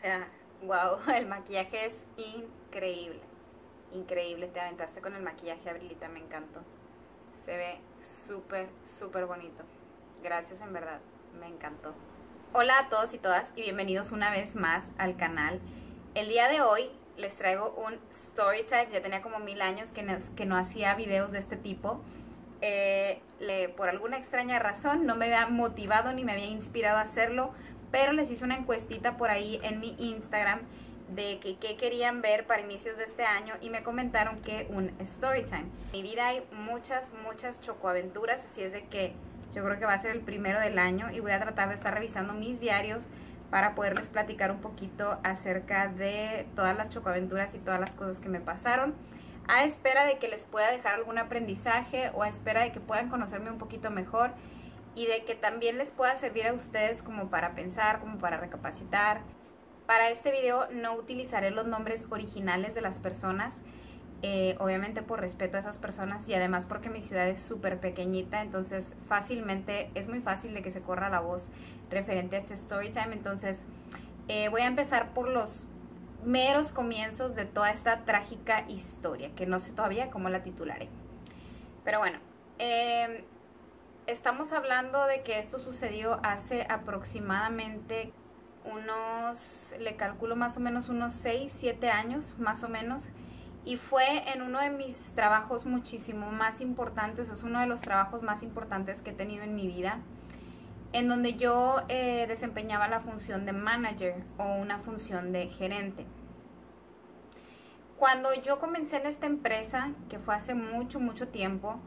sea, wow, el maquillaje es increíble. Increíble, te aventaste con el maquillaje, Abrilita, me encantó. Se ve súper, súper bonito. Gracias, en verdad, me encantó. Hola a todos y todas y bienvenidos una vez más al canal. El día de hoy les traigo un story time. Ya tenía como mil años que no, hacía videos de este tipo. Eh, por alguna extraña razón no me había motivado ni me había inspirado a hacerlo, pero les hice una encuestita por ahí en mi Instagram de que qué querían ver para inicios de este año y me comentaron que un story time. En mi vida hay muchas, muchas chocoaventuras, así es de que yo creo que va a ser el primero del año y voy a tratar de estar revisando mis diarios para poderles platicar un poquito acerca de todas las chocoaventuras y todas las cosas que me pasaron a espera de que les pueda dejar algún aprendizaje o a espera de que puedan conocerme un poquito mejor y de que también les pueda servir a ustedes como para pensar, como para recapacitar. Para este video no utilizaré los nombres originales de las personas, eh, obviamente por respeto a esas personas y además porque mi ciudad es súper pequeñita, entonces fácilmente, es muy fácil de que se corra la voz referente a este story time, entonces eh, voy a empezar por los meros comienzos de toda esta trágica historia, que no sé todavía cómo la titularé. Pero bueno, em, estamos hablando de que esto sucedió hace aproximadamente unos, le calculo más o menos unos 6, 7 años, más o menos, y fue en uno de mis trabajos muchísimo más importantes, es uno de los trabajos más importantes que he tenido en mi vida, en donde yo eh, desempeñaba la función de manager o una función de gerente. Cuando yo comencé en esta empresa, que fue hace mucho, mucho tiempo,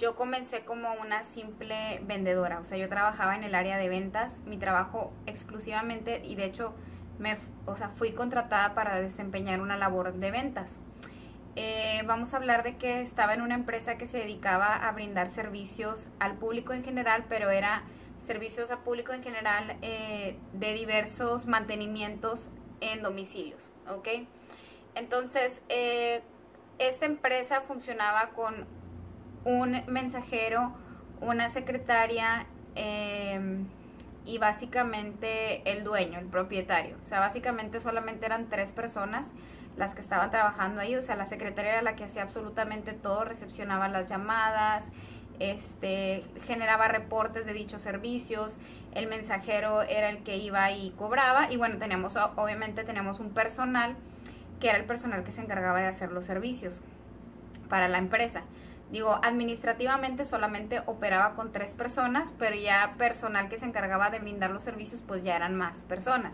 yo comencé como una simple vendedora, o sea, yo trabajaba en el área de ventas, mi trabajo exclusivamente, y de hecho, me, o sea, fui contratada para desempeñar una labor de ventas. Eh, vamos a hablar de que estaba en una empresa que se dedicaba a brindar servicios al público en general, pero era servicios a público en general eh, de diversos mantenimientos en domicilios, ¿ok? Entonces, eh, esta empresa funcionaba con un mensajero, una secretaria em, y básicamente el dueño, el propietario. O sea, básicamente solamente eran tres personas las que estaban trabajando ahí. O sea, la secretaria era la que hacía absolutamente todo, recepcionaba las llamadas, este, generaba reportes de dichos servicios, el mensajero era el que iba y cobraba y bueno, teníamos, obviamente teníamos un personal que era el personal que se encargaba de hacer los servicios para la empresa. Digo, administrativamente solamente operaba con tres personas, pero ya personal que se encargaba de brindar los servicios, pues ya eran más personas.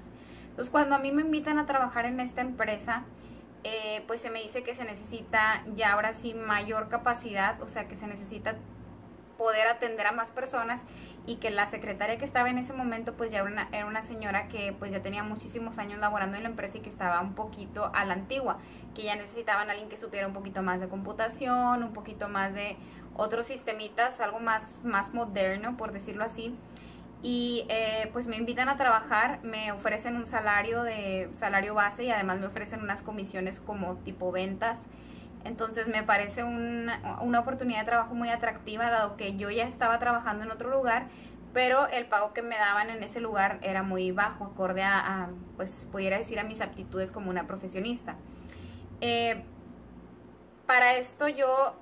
Entonces, cuando a mí me invitan a trabajar en esta empresa, eh, pues se me dice que se necesita ya ahora sí mayor capacidad, o sea, que se necesita poder atender a más personas y que la secretaria que estaba en ese momento pues ya era una, era una señora que pues ya tenía muchísimos años laborando en la empresa y que estaba un poquito a la antigua, que ya necesitaban a alguien que supiera un poquito más de computación, un poquito más de otros sistemitas, algo más, más moderno por decirlo así. Y eh, pues me invitan a trabajar, me ofrecen un salario de salario base y además me ofrecen unas comisiones como tipo ventas entonces me parece una, oportunidad de trabajo muy atractiva, dado que yo ya estaba trabajando en otro lugar, pero el pago que me daban en ese lugar era muy bajo, acorde a, pues pudiera decir, a mis aptitudes como una profesionista. Eh, para esto yo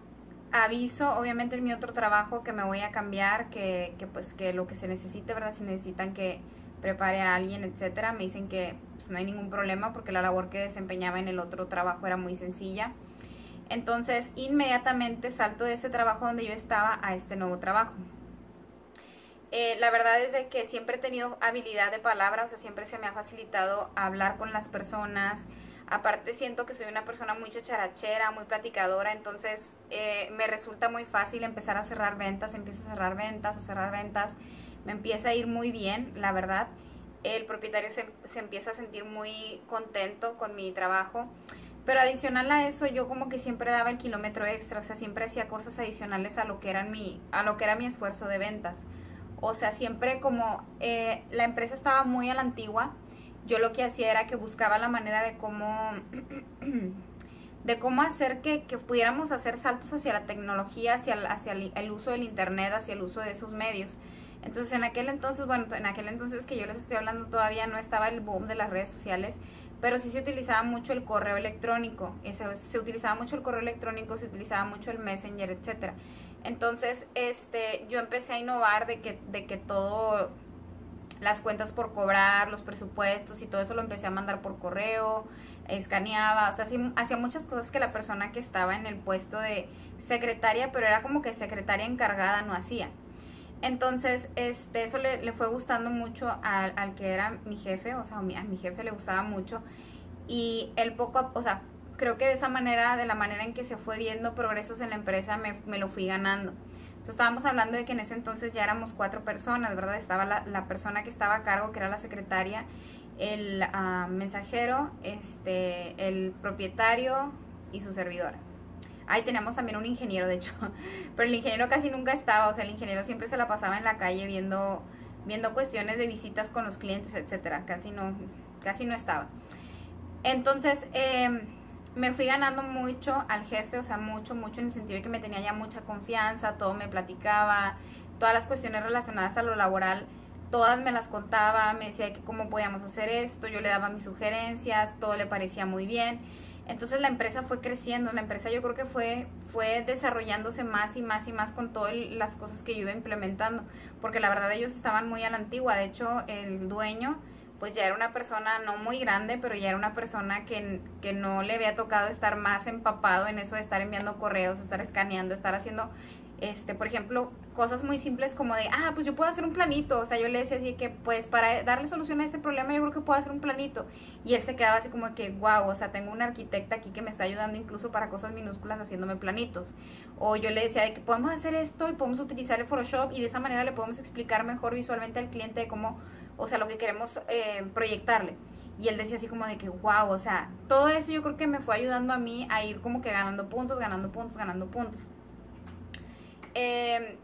aviso, obviamente en mi otro trabajo, que me voy a cambiar, que, pues que lo que se necesite, ¿verdad? Si necesitan que prepare a alguien, etcétera, me dicen que pues, no hay ningún problema porque la labor que desempeñaba en el otro trabajo era muy sencilla. Entonces, inmediatamente salto de ese trabajo donde yo estaba a este nuevo trabajo. Eh, la verdad es de que siempre he tenido habilidad de palabra, o sea, siempre se me ha facilitado hablar con las personas. Aparte siento que soy una persona muy chacharachera, muy platicadora, entonces eh, me resulta muy fácil empezar a cerrar ventas, empiezo a cerrar ventas, a cerrar ventas, me empieza a ir muy bien, la verdad. El propietario se, se empieza a sentir muy contento con mi trabajo. Pero adicional a eso, yo como que siempre daba el kilómetro extra, o sea, siempre hacía cosas adicionales a lo que, mi, a lo que era mi esfuerzo de ventas. O sea, siempre como eh, la empresa estaba muy a la antigua, yo lo que hacía era que buscaba la manera de cómo, de cómo hacer que, pudiéramos hacer saltos hacia la tecnología, hacia, hacia el, uso del Internet, hacia el uso de esos medios. Entonces en aquel entonces, bueno, en aquel entonces que yo les estoy hablando todavía no estaba el boom de las redes sociales, pero sí se utilizaba mucho el correo electrónico, se, utilizaba mucho el correo electrónico, se utilizaba mucho el Messenger, etcétera. Entonces, este, yo empecé a innovar de que, de que todo, las cuentas por cobrar, los presupuestos y todo eso lo empecé a mandar por correo, escaneaba, o sea, hacía muchas cosas que la persona que estaba en el puesto de secretaria, pero era como que secretaria encargada no hacía. Entonces, este, eso le, fue gustando mucho al, al, que era mi jefe, o sea, a mi, a mi jefe le gustaba mucho. Y él poco, o sea, creo que de esa manera, de la manera en que se fue viendo progresos en la empresa, me, me lo fui ganando. Entonces estábamos hablando de que en ese entonces ya éramos cuatro personas, ¿verdad? Estaba la, la persona que estaba a cargo, que era la secretaria, el ah, mensajero, este, el propietario y su servidora. Ahí tenemos también un ingeniero, de hecho, pero el ingeniero casi nunca estaba, o sea, el ingeniero siempre se la pasaba en la calle viendo, viendo cuestiones de visitas con los clientes, etcétera, casi no, casi no estaba. Entonces, em, me fui ganando mucho al jefe, o sea, mucho, mucho en el sentido de que me tenía ya mucha confianza, todo me platicaba, todas las cuestiones relacionadas a lo laboral, todas me las contaba, me decía que cómo podíamos hacer esto, yo le daba mis sugerencias, todo le parecía muy bien. Entonces la empresa fue creciendo, la empresa yo creo que fue, fue desarrollándose más y más y más con todas las cosas que yo iba implementando, porque la verdad ellos estaban muy a la antigua, de hecho el dueño pues ya era una persona no muy grande, pero ya era una persona que, que no le había tocado estar más empapado en eso de estar enviando correos, estar escaneando, estar haciendo este, por ejemplo, cosas muy simples como de, ah, pues yo puedo hacer un planito, o sea, yo le decía así que, pues para darle solución a este problema yo creo que puedo hacer un planito, y él se quedaba así como que, wow, o sea, tengo una arquitecta aquí que me está ayudando incluso para cosas minúsculas haciéndome planitos, o yo le decía de que podemos hacer esto y podemos utilizar el Photoshop y de esa manera le podemos explicar mejor visualmente al cliente de cómo, o sea, lo que queremos eh, proyectarle. Y él decía así como de que, wow, o sea, todo eso yo creo que me fue ayudando a mí a ir como que ganando puntos, ganando puntos, ganando puntos. Eh,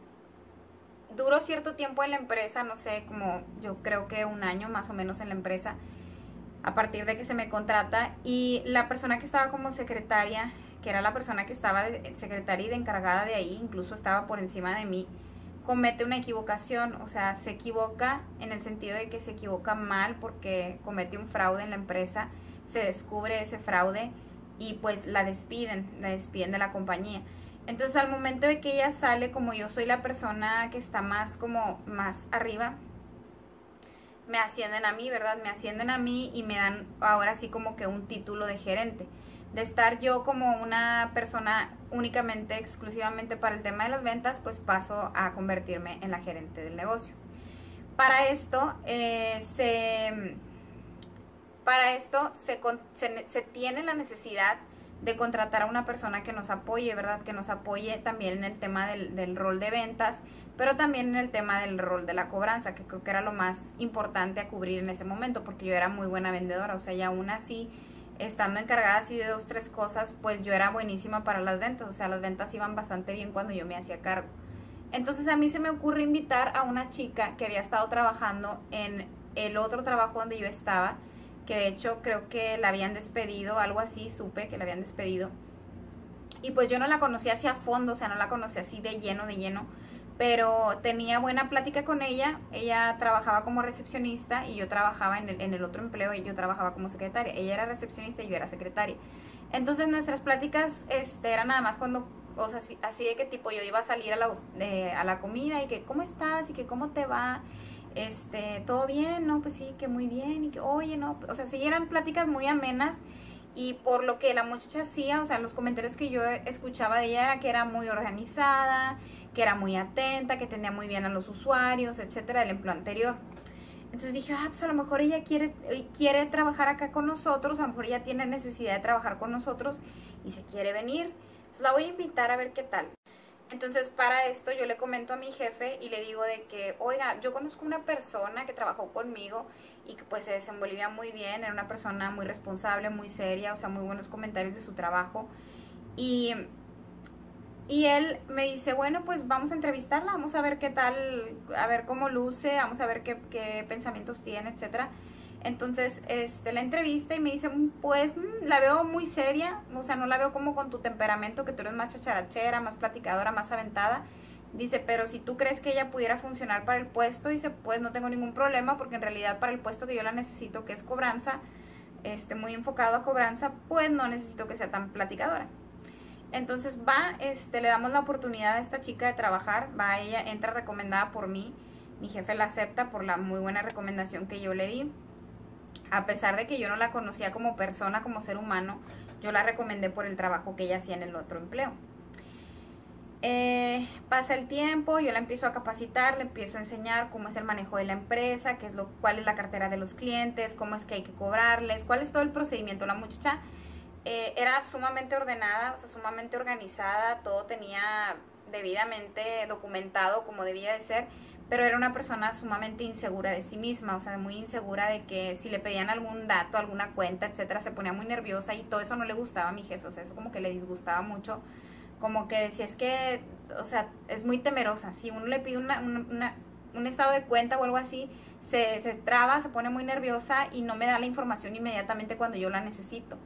duró cierto tiempo en la empresa, no sé, como yo creo que un año más o menos en la empresa, a partir de que se me contrata. Y la persona que estaba como secretaria, que era la persona que estaba de secretaria y de encargada de ahí, incluso estaba por encima de mí, comete una equivocación, o sea, se equivoca en el sentido de que se equivoca mal porque comete un fraude en la empresa, se descubre ese fraude y pues la despiden, la despiden de la compañía. Entonces al momento de que ella sale, como yo soy la persona que está más como más arriba, me ascienden a mí, ¿verdad? Me ascienden a mí y me dan ahora sí como que un título de gerente. De estar yo como una persona únicamente, exclusivamente para el tema de las ventas, pues paso a convertirme en la gerente del negocio. Para esto, eh, se, para esto se, se, se tiene la necesidad de contratar a una persona que nos apoye, ¿verdad? Que nos apoye también en el tema del, rol de ventas, pero también en el tema del rol de la cobranza, que creo que era lo más importante a cubrir en ese momento, porque yo era muy buena vendedora, o sea, y aún así, estando encargada así de dos, tres cosas, pues yo era buenísima para las ventas, o sea, las ventas iban bastante bien cuando yo me hacía cargo. Entonces a mí se me ocurre invitar a una chica que había estado trabajando en el otro trabajo donde yo estaba, que de hecho creo que la habían despedido, algo así, supe que la habían despedido. Y pues yo no la conocía así a fondo, o sea, no la conocía así de lleno, de lleno, pero tenía buena plática con ella. Ella trabajaba como recepcionista y yo trabajaba en el, en el otro empleo y yo trabajaba como secretaria. Ella era recepcionista y yo era secretaria. Entonces nuestras pláticas este, eran nada más cuando, o sea, así, de que tipo yo iba a salir a la, a la comida y que, ¿cómo estás? Y que, ¿cómo te va? Este, todo bien, no, pues sí, que muy bien, y que, oye, no, o sea, sí eran pláticas muy amenas y por lo que la muchacha hacía, o sea, los comentarios que yo escuchaba de ella era que era muy organizada, que era muy atenta, que tenía muy bien a los usuarios, etcétera, del empleo anterior. Entonces dije, ah, pues a lo mejor ella quiere, quiere trabajar acá con nosotros, a lo mejor ella tiene necesidad de trabajar con nosotros y se quiere venir. Entonces la voy a invitar a ver qué tal. Entonces, para esto yo le comento a mi jefe y le digo de que, oiga, yo conozco una persona que trabajó conmigo y que pues se desenvolvía muy bien, era una persona muy responsable, muy seria, o sea, muy buenos comentarios de su trabajo. Y, y él me dice, bueno, pues vamos a entrevistarla, vamos a ver qué tal, a ver cómo luce, vamos a ver qué, qué pensamientos tiene, etcétera. Entonces, este, la entrevista y me dice, mm, pues mm, la veo muy seria, o sea, no la veo como con tu temperamento, que tú eres más chacharachera, más platicadora, más aventada. Dice, pero si tú crees que ella pudiera funcionar para el puesto, dice, pues no tengo ningún problema porque en realidad para el puesto que yo la necesito, que es cobranza, este, muy enfocado a cobranza, pues no necesito que sea tan platicadora. Entonces va, este, le damos la oportunidad a esta chica de trabajar, va, ella entra recomendada por mí, mi jefe la acepta por la muy buena recomendación que yo le di. A pesar de que yo no la conocía como persona, como ser humano, yo la recomendé por el trabajo que ella hacía en el otro empleo. Eh, pasa el tiempo, yo la empiezo a capacitar, le empiezo a enseñar cómo es el manejo de la empresa, qué es lo, cuál es la cartera de los clientes, cómo es que hay que cobrarles, cuál es todo el procedimiento. La muchacha eh, era sumamente ordenada, o sea, sumamente organizada, todo tenía debidamente documentado como debía de ser, pero era una persona sumamente insegura de sí misma, o sea, muy insegura de que si le pedían algún dato, alguna cuenta, etcétera, se ponía muy nerviosa y todo eso no le gustaba a mi jefe, o sea, eso como que le disgustaba mucho, como que decía, es que, o sea, es muy temerosa, si uno le pide un estado de cuenta o algo así, se, se traba, se pone muy nerviosa y no me da la información inmediatamente cuando yo la necesito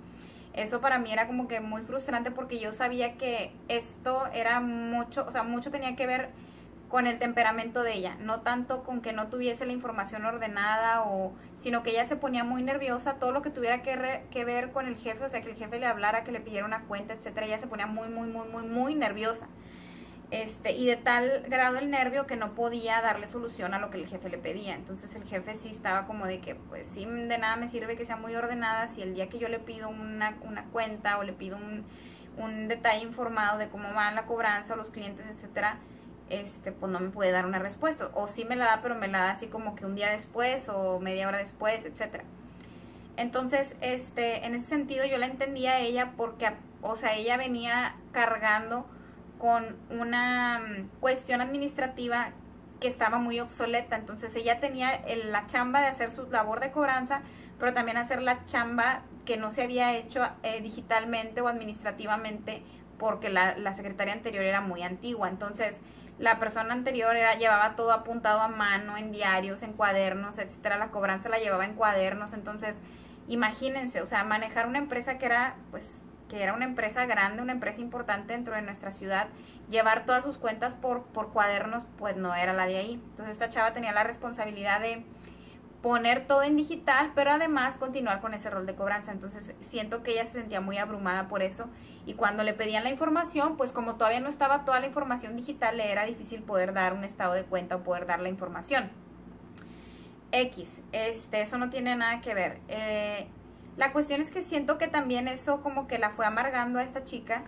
eso para mí era como que muy frustrante porque yo sabía que esto era mucho, o sea, mucho tenía que ver con el temperamento de ella, no tanto con que no tuviese la información ordenada o sino que ella se ponía muy nerviosa, todo lo que tuviera que, que ver con el jefe, o sea, que el jefe le hablara, que le pidiera una cuenta, etcétera, ella se ponía muy muy muy muy muy nerviosa. Este, y de tal grado el nervio que no podía darle solución a lo que el jefe le pedía. Entonces el jefe sí estaba como de que, pues sí, de nada me sirve que sea muy ordenada si el día que yo le pido una, una cuenta o le pido un, un, detalle informado de cómo va la cobranza, los clientes, etcétera, este, pues no me puede dar una respuesta. O sí me la da, pero me la da así como que un día después o media hora después, etcétera. Entonces, este, en ese sentido yo la entendía a ella porque, o sea, ella venía cargando con una mm, cuestión administrativa que estaba muy obsoleta. Entonces ella tenía la chamba de hacer su labor de cobranza, pero también hacer la chamba que no se había hecho eh, digitalmente o administrativamente porque la, la, secretaria anterior era muy antigua. Entonces la persona anterior era, llevaba todo apuntado a mano, en diarios, en cuadernos, etcétera. La cobranza la llevaba en cuadernos. Entonces, imagínense, o sea, manejar una empresa que era pues que era una empresa grande, una empresa importante dentro de nuestra ciudad, llevar todas sus cuentas por, por cuadernos, pues no era la de ahí. Entonces esta chava tenía la responsabilidad de poner todo en digital, pero además continuar con ese rol de cobranza. Entonces siento que ella se sentía muy abrumada por eso y cuando le pedían la información, pues como todavía no estaba toda la información digital, le era difícil poder dar un estado de cuenta o poder dar la información. X, este, eso no tiene nada que ver. Eh, la cuestión es que siento que también eso como que la fue amargando a esta chica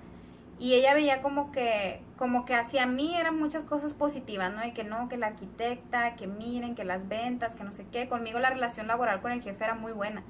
y ella veía como que como que hacia mí eran muchas cosas positivas, ¿no? Y que no, que la arquitecta, que miren, que las ventas, que no sé qué. Conmigo la relación laboral con el jefe era muy buena.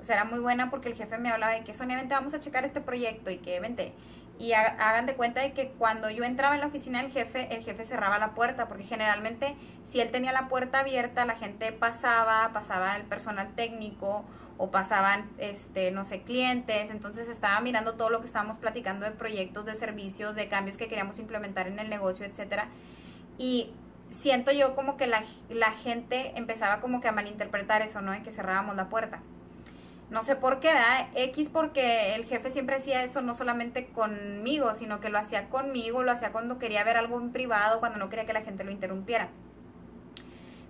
O sea, era muy buena porque el jefe me hablaba de que Sonia, vente, vamos a checar este proyecto y que vente. Y hagan de cuenta de que cuando yo entraba en la oficina del jefe, el jefe cerraba la puerta, porque generalmente si él tenía la puerta abierta, la gente pasaba, pasaba el personal técnico o pasaban, este, no sé, clientes, entonces estaba mirando todo lo que estábamos platicando de proyectos, de servicios, de cambios que queríamos implementar en el negocio, etcétera. Y siento yo como que la, la gente empezaba como que a malinterpretar eso, ¿no? En que cerrábamos la puerta. No sé por qué, ¿verdad? X porque el jefe siempre hacía eso no solamente conmigo, sino que lo hacía conmigo, lo hacía cuando quería ver algo en privado, cuando no quería que la gente lo interrumpiera.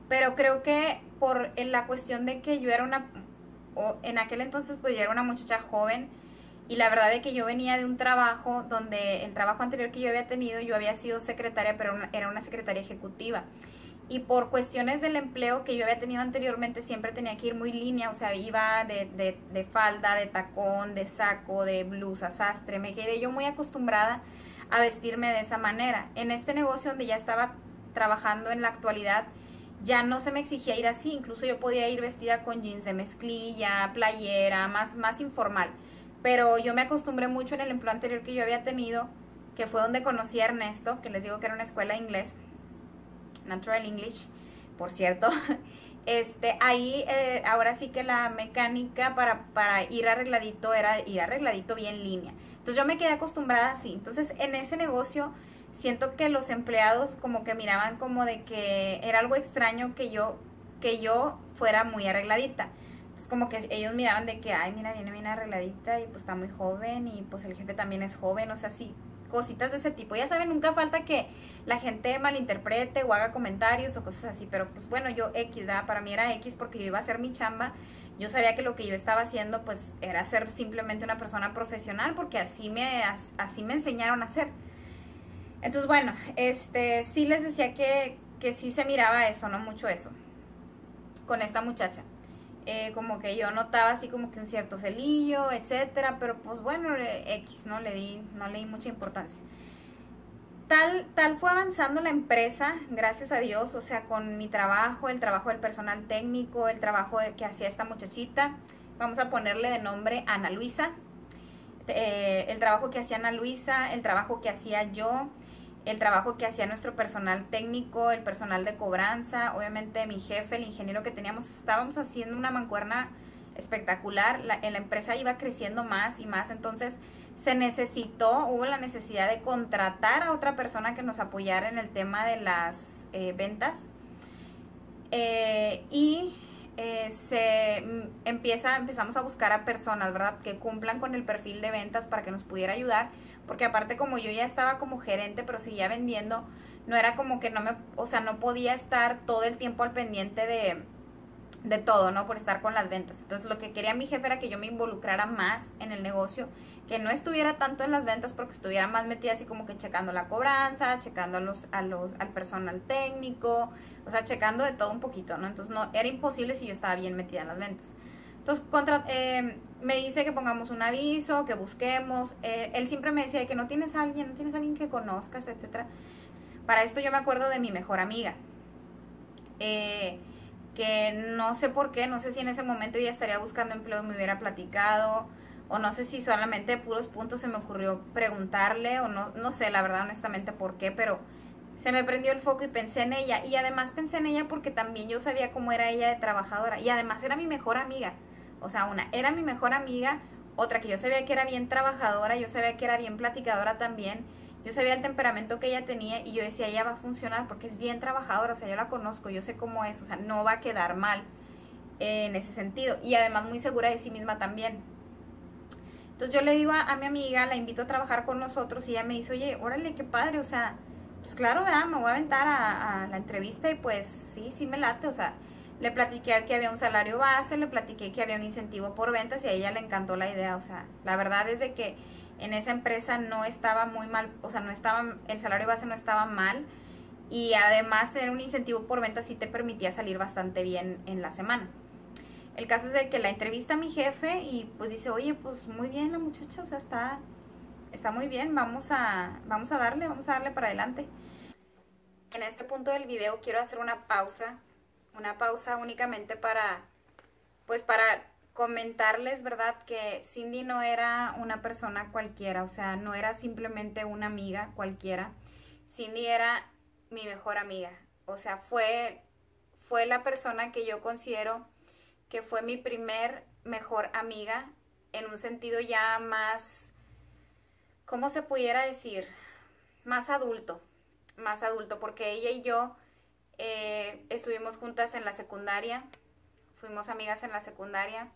Pero creo que por la cuestión de que yo era una en aquel entonces pues yo era una muchacha joven y la verdad es que yo venía de un trabajo donde el trabajo anterior que yo había tenido yo había sido secretaria pero era una secretaria ejecutiva y por cuestiones del empleo que yo había tenido anteriormente siempre tenía que ir muy línea, o sea, iba de, de, falda, de tacón, de saco, de blusa, sastre, me quedé yo muy acostumbrada a vestirme de esa manera. En este negocio donde ya estaba trabajando en la actualidad, ya no se me exigía ir así, incluso yo podía ir vestida con jeans de mezclilla, playera, más, más informal. Pero yo me acostumbré mucho en el empleo anterior que yo había tenido, que fue donde conocí a Ernesto, que les digo que era una escuela de inglés, Natural English, por cierto. Este, ahí eh, ahora sí que la mecánica para, para ir arregladito era ir arregladito bien línea. Entonces yo me quedé acostumbrada así. Entonces en ese negocio siento que los empleados como que miraban como de que era algo extraño que yo, que yo fuera muy arregladita. Entonces como que ellos miraban de que, ay, mira, viene bien arregladita y pues está muy joven y pues el jefe también es joven, o sea, sí, cositas de ese tipo. Ya saben, nunca falta que la gente malinterprete o haga comentarios o cosas así, pero pues bueno, yo X, ¿verdad? Para mí era X porque yo iba a hacer mi chamba. Yo sabía que lo que yo estaba haciendo pues era ser simplemente una persona profesional porque así me, así me enseñaron a hacer. Entonces, bueno, este, sí les decía que, que sí se miraba eso, no mucho eso, con esta muchacha. Eh, como que yo notaba así como que un cierto celillo, etcétera, pero pues bueno, X, no le di, no le di mucha importancia. Tal, tal fue avanzando la empresa, gracias a Dios, o sea, con mi trabajo, el trabajo del personal técnico, el trabajo que hacía esta muchachita, vamos a ponerle de nombre Ana Luisa, eh, el trabajo que hacía Ana Luisa, el trabajo que hacía yo, el trabajo que hacía nuestro personal técnico, el personal de cobranza, obviamente mi jefe, el ingeniero que teníamos, estábamos haciendo una mancuerna espectacular, la, la empresa iba creciendo más y más, entonces se necesitó, hubo la necesidad de contratar a otra persona que nos apoyara en el tema de las eh, ventas eh, y eh, se mm, empieza, empezamos a buscar a personas, ¿verdad? Que cumplan con el perfil de ventas para que nos pudiera ayudar porque aparte como yo ya estaba como gerente, pero seguía vendiendo, no era como que no me, o sea, no podía estar todo el tiempo al pendiente de, de todo, ¿no? Por estar con las ventas. Entonces lo que quería mi jefe era que yo me involucrara más en el negocio, que no estuviera tanto en las ventas porque estuviera más metida así como que checando la cobranza, checando a los, a los, al personal técnico, o sea, checando de todo un poquito, ¿no? Entonces no, era imposible si yo estaba bien metida en las ventas. Entonces, contra, eh, me dice que pongamos un aviso, que busquemos. Eh, él siempre me decía que no tienes a alguien, no tienes a alguien que conozcas, etcétera. Para esto yo me acuerdo de mi mejor amiga. Eh, que no sé por qué, no sé si en ese momento ella estaría buscando empleo y me hubiera platicado, o no sé si solamente de puros puntos se me ocurrió preguntarle, o no, no sé la verdad honestamente por qué, pero se me prendió el foco y pensé en ella. Y además pensé en ella porque también yo sabía cómo era ella de trabajadora, y además era mi mejor amiga. O sea, una era mi mejor amiga, otra que yo sabía que era bien trabajadora, yo sabía que era bien platicadora también, yo sabía el temperamento que ella tenía y yo decía, ella va a funcionar porque es bien trabajadora, o sea, yo la conozco, yo sé cómo es, o sea, no va a quedar mal en ese sentido. Y además muy segura de sí misma también. Entonces yo le digo a, mi amiga, la invito a trabajar con nosotros y ella me dice, oye, órale, qué padre, o sea, pues claro, ¿verdad? me voy a aventar a, a la entrevista y pues sí, sí me late, o sea, le platiqué que había un salario base, le platiqué que había un incentivo por ventas y a ella le encantó la idea. O sea, la verdad es de que en esa empresa no estaba muy mal, o sea, no estaba, el salario base no estaba mal y además tener un incentivo por ventas sí te permitía salir bastante bien en la semana. El caso es de que la entrevista a mi jefe y pues dice, oye, pues muy bien la muchacha, o sea, está, está muy bien, vamos a, vamos a darle, vamos a darle para adelante. En este punto del video quiero hacer una pausa una pausa únicamente para, pues para comentarles, ¿verdad? Que Cindy no era una persona cualquiera, o sea, no era simplemente una amiga cualquiera. Cindy era mi mejor amiga, o sea, fue, fue la persona que yo considero que fue mi primer mejor amiga en un sentido ya más, ¿cómo se pudiera decir? Más adulto, más adulto, porque ella y yo eh, estuvimos juntas en la secundaria, fuimos amigas en la secundaria,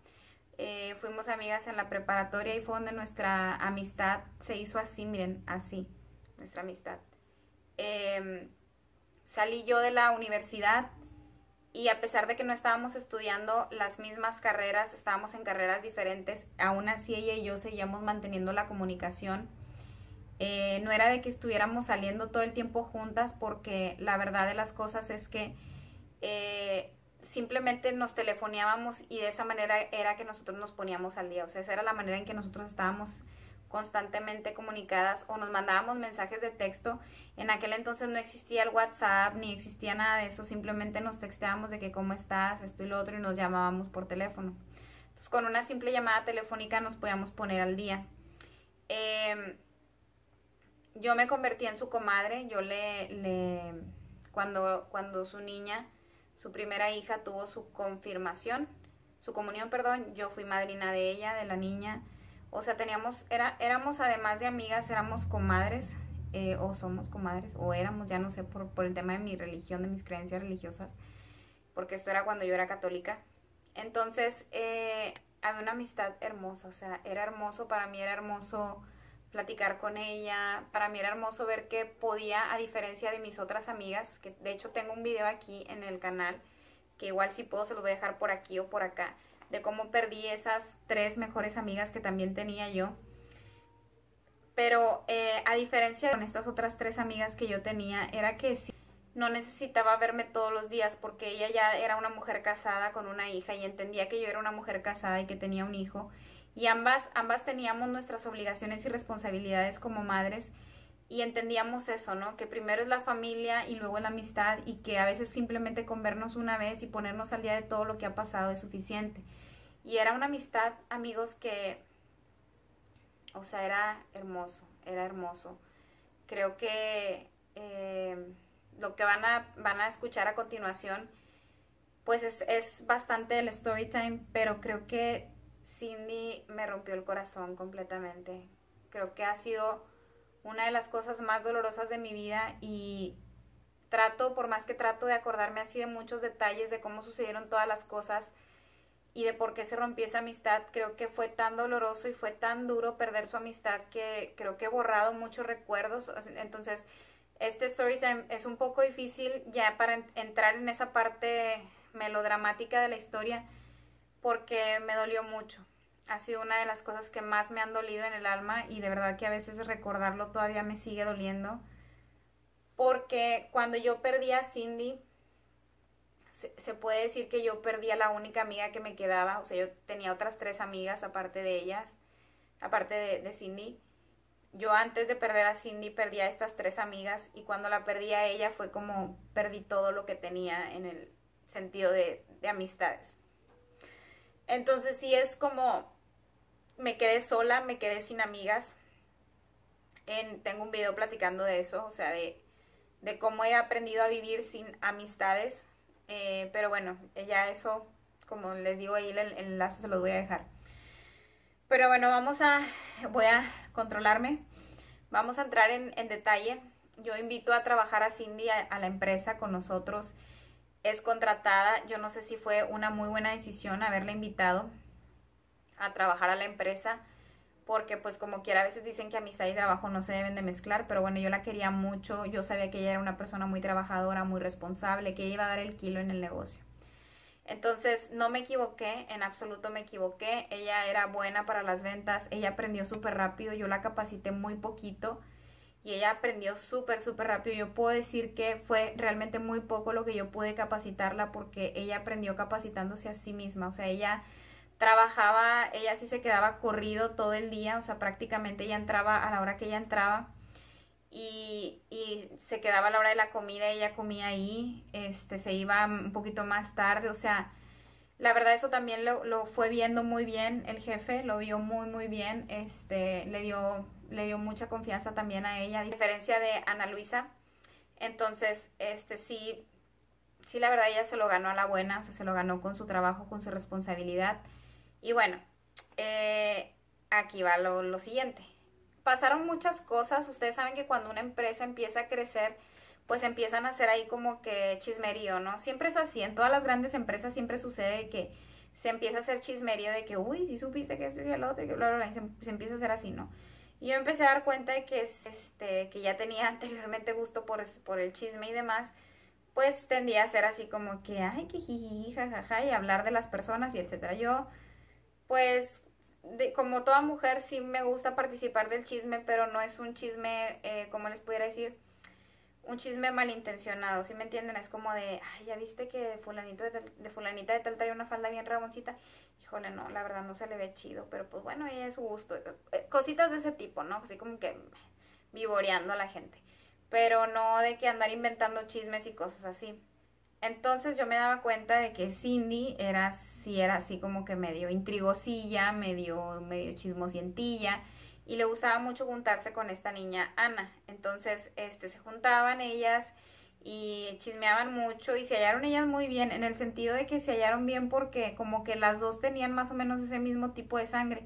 eh, fuimos amigas en la preparatoria y fue donde nuestra amistad se hizo así, miren, así, nuestra amistad. Em, salí yo de la universidad y a pesar de que no estábamos estudiando las mismas carreras, estábamos en carreras diferentes, aún así ella y yo seguíamos manteniendo la comunicación eh, no era de que estuviéramos saliendo todo el tiempo juntas porque la verdad de las cosas es que eh, simplemente nos telefoneábamos y de esa manera era que nosotros nos poníamos al día. O sea, esa era la manera en que nosotros estábamos constantemente comunicadas o nos mandábamos mensajes de texto. En aquel entonces no existía el WhatsApp ni existía nada de eso, simplemente nos texteábamos de que cómo estás, esto y lo otro y nos llamábamos por teléfono. Entonces con una simple llamada telefónica nos podíamos poner al día. Eh, yo me convertí en su comadre, yo le, le cuando, cuando su niña, su primera hija tuvo su confirmación, su comunión, perdón, yo fui madrina de ella, de la niña, o sea, teníamos, era, éramos además de amigas, éramos comadres, eh, o somos comadres, o éramos, ya no sé, por, por el tema de mi religión, de mis creencias religiosas, porque esto era cuando yo era católica. Entonces, eh, había una amistad hermosa, o sea, era hermoso, para mí era hermoso platicar con ella. Para mí era hermoso ver que podía, a diferencia de mis otras amigas, que de hecho tengo un video aquí en el canal, que igual si puedo se los voy a dejar por aquí o por acá, de cómo perdí esas tres mejores amigas que también tenía yo. Pero eh, a diferencia con estas otras tres amigas que yo tenía, era que sí, no necesitaba verme todos los días porque ella ya era una mujer casada con una hija y entendía que yo era una mujer casada y que tenía un hijo y ambas, ambas teníamos nuestras obligaciones y responsabilidades como madres y entendíamos eso, ¿no? Que primero es la familia y luego la amistad y que a veces simplemente con vernos una vez y ponernos al día de todo lo que ha pasado es suficiente. Y era una amistad, amigos, que, o sea, era hermoso, era hermoso. Creo que eh, lo que van a, van a escuchar a continuación, pues es, es bastante el story time, pero creo que Cindy me rompió el corazón completamente. Creo que ha sido una de las cosas más dolorosas de mi vida y trato, por más que trato de acordarme así de muchos detalles de cómo sucedieron todas las cosas y de por qué se rompió esa amistad, creo que fue tan doloroso y fue tan duro perder su amistad que creo que he borrado muchos recuerdos. Entonces, este story time es un poco difícil ya para entrar en esa parte melodramática de la historia porque me dolió mucho ha sido una de las cosas que más me han dolido en el alma y de verdad que a veces recordarlo todavía me sigue doliendo. Porque cuando yo perdí a Cindy, se, puede decir que yo perdí a la única amiga que me quedaba. O sea, yo tenía otras tres amigas aparte de ellas, aparte de, Cindy. Yo antes de perder a Cindy perdí a estas tres amigas y cuando la perdí a ella fue como perdí todo lo que tenía en el sentido de amistades. Entonces sí es como me quedé sola, me quedé sin amigas. En, tengo un video platicando de eso, o sea, de, cómo he aprendido a vivir sin amistades. Eh, pero bueno, ya eso, como les digo ahí, el, enlace se los voy a dejar. Pero bueno, vamos a, voy a controlarme. Vamos a entrar en, detalle. Yo invito a trabajar a Cindy a la empresa con nosotros. Es contratada. Yo no sé si fue una muy buena decisión haberla invitado a trabajar a la empresa porque pues como quiera a veces dicen que amistad y trabajo no se deben de mezclar, pero bueno, yo la quería mucho, yo sabía que ella era una persona muy trabajadora, muy responsable, que ella iba a dar el kilo en el negocio. Entonces no me equivoqué, en absoluto me equivoqué, ella era buena para las ventas, ella aprendió súper rápido, yo la capacité muy poquito y ella aprendió súper, súper rápido. Yo puedo decir que fue realmente muy poco lo que yo pude capacitarla porque ella aprendió capacitándose a sí misma, o sea, ella trabajaba, ella sí se quedaba corrido todo el día, o sea, prácticamente ella entraba a la hora que ella entraba y, se quedaba a la hora de la comida, ella comía ahí, este, se iba un poquito más tarde, o sea, la verdad eso también lo, lo, fue viendo muy bien el jefe, lo vio muy muy bien, este, le dio, le dio mucha confianza también a ella, a diferencia de Ana Luisa, entonces, este, sí, sí la verdad ella se lo ganó a la buena, o sea, se lo ganó con su trabajo, con su responsabilidad, y bueno, eh, aquí va lo, siguiente. Pasaron muchas cosas. Ustedes saben que cuando una empresa empieza a crecer, pues empiezan a hacer ahí como que chismerío, ¿no? Siempre es así. En todas las grandes empresas siempre sucede que se empieza a hacer chismerío de que, uy, si supiste que esto y el otro, y que bla, bla, bla, y se, empieza a hacer así, ¿no? Y yo empecé a dar cuenta de que, este, que ya tenía anteriormente gusto por, por el chisme y demás, pues tendía a ser así como que, ay, que jiji, jajaja, y hablar de las personas y etcétera. Yo pues de, como toda mujer sí me gusta participar del chisme, pero no es un chisme, eh, como les pudiera decir, un chisme malintencionado, ¿sí me entienden? Es como de, ay, ya viste que fulanito de, de fulanita de tal trae una falda bien raboncita. Híjole, no, la verdad no se le ve chido, pero pues bueno, ella es su gusto. Eh, cositas de ese tipo, ¿no? Así como que vivoreando a la gente. Pero no de que andar inventando chismes y cosas así. Entonces yo me daba cuenta de que Cindy era sí era así como que medio intrigosilla, medio, medio chismosientilla y le gustaba mucho juntarse con esta niña Ana. Entonces, este, se juntaban ellas y chismeaban mucho y se hallaron ellas muy bien, en el sentido de que se hallaron bien porque como que las dos tenían más o menos ese mismo tipo de sangre.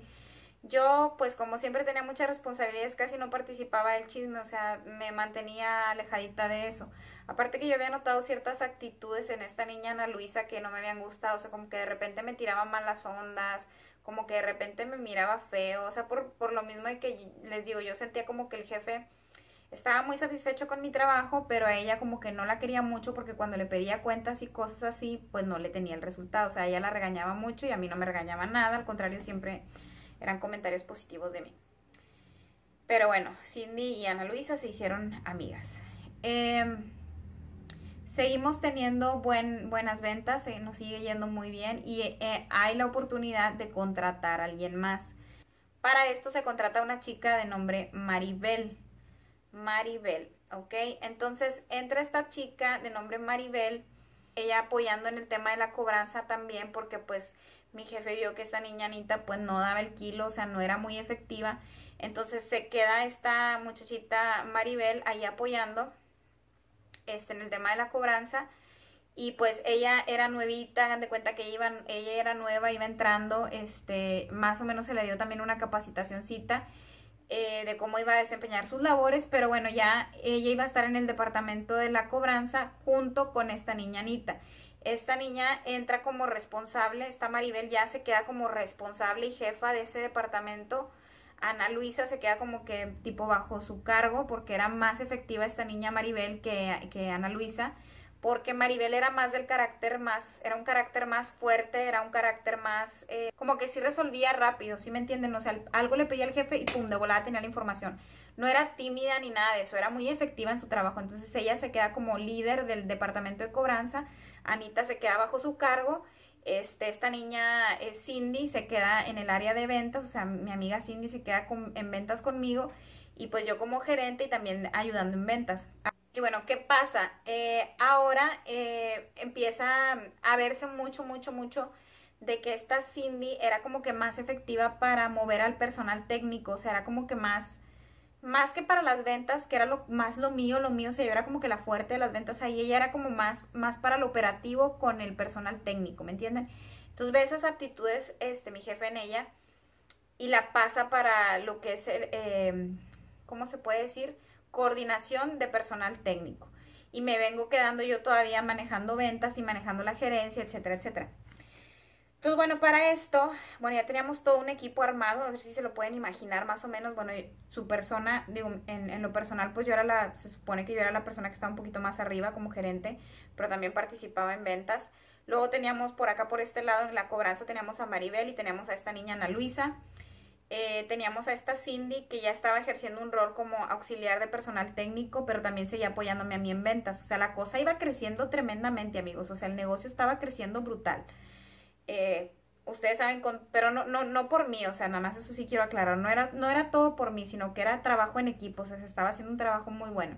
Yo, pues como siempre tenía muchas responsabilidades, casi no participaba del chisme, o sea, me mantenía alejadita de eso. Aparte que yo había notado ciertas actitudes en esta niña Ana Luisa que no me habían gustado, o sea, como que de repente me tiraba malas ondas, como que de repente me miraba feo, o sea, por, por lo mismo de que les digo, yo sentía como que el jefe estaba muy satisfecho con mi trabajo, pero a ella como que no la quería mucho porque cuando le pedía cuentas y cosas así, pues no le tenía el resultado. O sea, ella la regañaba mucho y a mí no me regañaba nada, al contrario, siempre eran comentarios positivos de mí. Pero bueno, Cindy y Ana Luisa se hicieron amigas. Em, seguimos teniendo buen, buenas ventas, eh, nos sigue yendo muy bien y eh, hay la oportunidad de contratar a alguien más. Para esto se contrata una chica de nombre Maribel. Maribel, ¿ok? Entonces entra esta chica de nombre Maribel, ella apoyando en el tema de la cobranza también, porque pues mi jefe vio que esta niña Anita pues no daba el kilo, o sea, no era muy efectiva. Entonces se queda esta muchachita Maribel ahí apoyando este, en el tema de la cobranza. Y pues ella era nuevita, hagan de cuenta que ella, era nueva, iba entrando, este, más o menos se le dio también una capacitacióncita eh, de cómo iba a desempeñar sus labores, pero bueno, ya ella iba a estar en el departamento de la cobranza junto con esta niña Anita. Esta niña entra como responsable, esta Maribel ya se queda como responsable y jefa de ese departamento. Ana Luisa se queda como que tipo bajo su cargo porque era más efectiva esta niña Maribel que, que Ana Luisa porque Maribel era más del carácter más, era un carácter más fuerte, era un carácter más, eh, como que sí resolvía rápido, ¿sí me entienden? O sea, algo le pedía al jefe y pum, de volada tenía la información. No era tímida ni nada de eso, era muy efectiva en su trabajo. Entonces ella se queda como líder del departamento de cobranza, Anita se queda bajo su cargo, este, esta niña es Cindy se queda en el área de ventas, o sea, mi amiga Cindy se queda en ventas conmigo y pues yo como gerente y también ayudando en ventas. Y bueno, ¿qué pasa? Eh, ahora eh, empieza a verse mucho, mucho, mucho de que esta Cindy era como que más efectiva para mover al personal técnico, o sea, era como que más, más que para las ventas, que era lo más lo mío, lo mío, o sea, yo era como que la fuerte de las ventas ahí, ella era como más, más para lo operativo con el personal técnico, ¿me entienden? Entonces ve esas aptitudes, este, mi jefe en ella, y la pasa para lo que es el, eh, ¿cómo se puede decir? coordinación de personal técnico. Y me vengo quedando yo todavía manejando ventas y manejando la gerencia, etcétera, etcétera. Entonces, bueno, para esto, bueno, ya teníamos todo un equipo armado, a ver si se lo pueden imaginar más o menos. Bueno, su persona, digo, en, en, lo personal, pues yo era la, se supone que yo era la persona que estaba un poquito más arriba como gerente, pero también participaba en ventas. Luego teníamos por acá, por este lado, en la cobranza, teníamos a Maribel y teníamos a esta niña Ana Luisa. Eh, teníamos a esta Cindy que ya estaba ejerciendo un rol como auxiliar de personal técnico, pero también seguía apoyándome a mí en ventas. O sea, la cosa iba creciendo tremendamente, amigos. O sea, el negocio estaba creciendo brutal. Eh, ustedes saben, con, pero no, no, no por mí, o sea, nada más eso sí quiero aclarar. No era, no era todo por mí, sino que era trabajo en equipo. O sea, se estaba haciendo un trabajo muy bueno.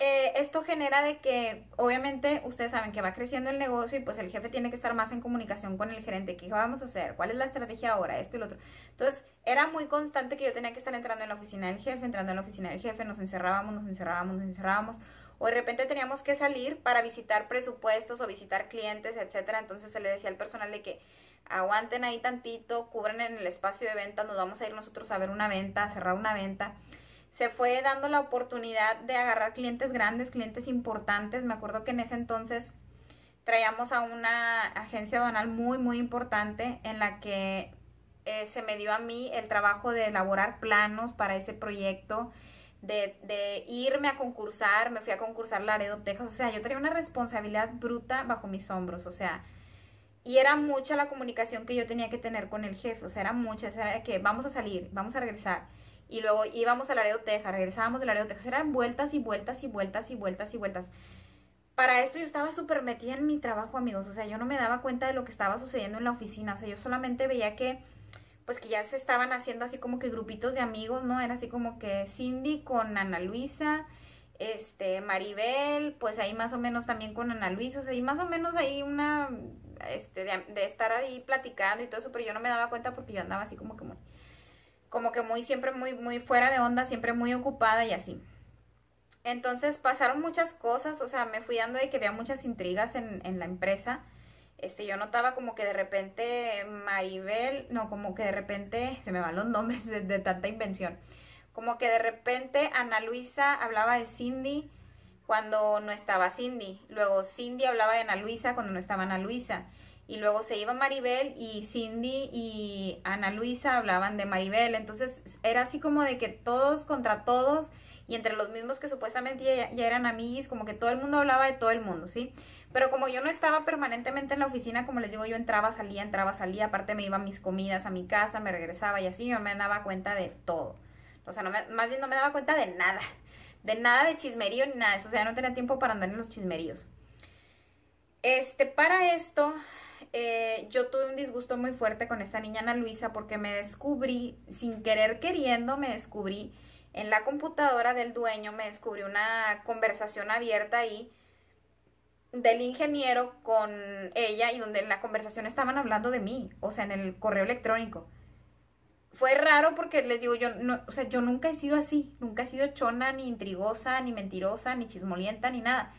Eh, esto genera de que obviamente ustedes saben que va creciendo el negocio y pues el jefe tiene que estar más en comunicación con el gerente, qué vamos a hacer, cuál es la estrategia ahora, esto y lo otro. Entonces era muy constante que yo tenía que estar entrando en la oficina del jefe, entrando en la oficina del jefe, nos encerrábamos, nos encerrábamos, nos encerrábamos, o de repente teníamos que salir para visitar presupuestos o visitar clientes, etcétera. Entonces se le decía al personal de que aguanten ahí tantito, cubren en el espacio de venta, nos vamos a ir nosotros a ver una venta, a cerrar una venta se fue dando la oportunidad de agarrar clientes grandes, clientes importantes. Me acuerdo que en ese entonces traíamos a una agencia aduanal muy, muy importante en la que eh, se me dio a mí el trabajo de elaborar planos para ese proyecto, de, irme a concursar, me fui a concursar Laredo, Texas, o sea, yo tenía una responsabilidad bruta bajo mis hombros, o sea, y era mucha la comunicación que yo tenía que tener con el jefe, o sea, era mucha, era que vamos a salir, vamos a regresar y luego íbamos a Laredo, Texas, regresábamos de Laredo, Texas, eran vueltas y vueltas y vueltas y vueltas y vueltas. Para esto yo estaba súper metida en mi trabajo, amigos, o sea, yo no me daba cuenta de lo que estaba sucediendo en la oficina, o sea, yo solamente veía que, pues que ya se estaban haciendo así como que grupitos de amigos, ¿no? Era así como que Cindy con Ana Luisa, este, Maribel, pues ahí más o menos también con Ana Luisa, o sea, y más o menos ahí una, este, de, de estar ahí platicando y todo eso, pero yo no me daba cuenta porque yo andaba así como que como que muy, siempre muy, muy fuera de onda, siempre muy ocupada y así. Entonces pasaron muchas cosas, o sea, me fui dando de que había muchas intrigas en, en la empresa. Este, yo notaba como que de repente Maribel, no, como que de repente, se me van los nombres de, de tanta invención, como que de repente Ana Luisa hablaba de Cindy cuando no estaba Cindy, luego Cindy hablaba de Ana Luisa cuando no estaba Ana Luisa, y luego se iba Maribel y Cindy y Ana Luisa hablaban de Maribel. Entonces era así como de que todos contra todos y entre los mismos que supuestamente ya, eran amigos, como que todo el mundo hablaba de todo el mundo, ¿sí? Pero como yo no estaba permanentemente en la oficina, como les digo, yo entraba, salía, entraba, salía, aparte me iba a mis comidas a mi casa, me regresaba y así yo me daba cuenta de todo. O sea, no más bien no me daba cuenta de nada, de nada de chismerío ni nada de eso, o sea, no tenía tiempo para andar en los chismeríos. Este, para esto, eh, yo tuve un disgusto muy fuerte con esta niña Ana Luisa porque me descubrí, sin querer queriendo, me descubrí en la computadora del dueño, me descubrí una conversación abierta ahí del ingeniero con ella y donde en la conversación estaban hablando de mí, o sea, en el correo electrónico. Fue raro porque les digo, yo no, o sea, yo nunca he sido así, nunca he sido chona, ni intrigosa, ni mentirosa, ni chismolienta, ni nada.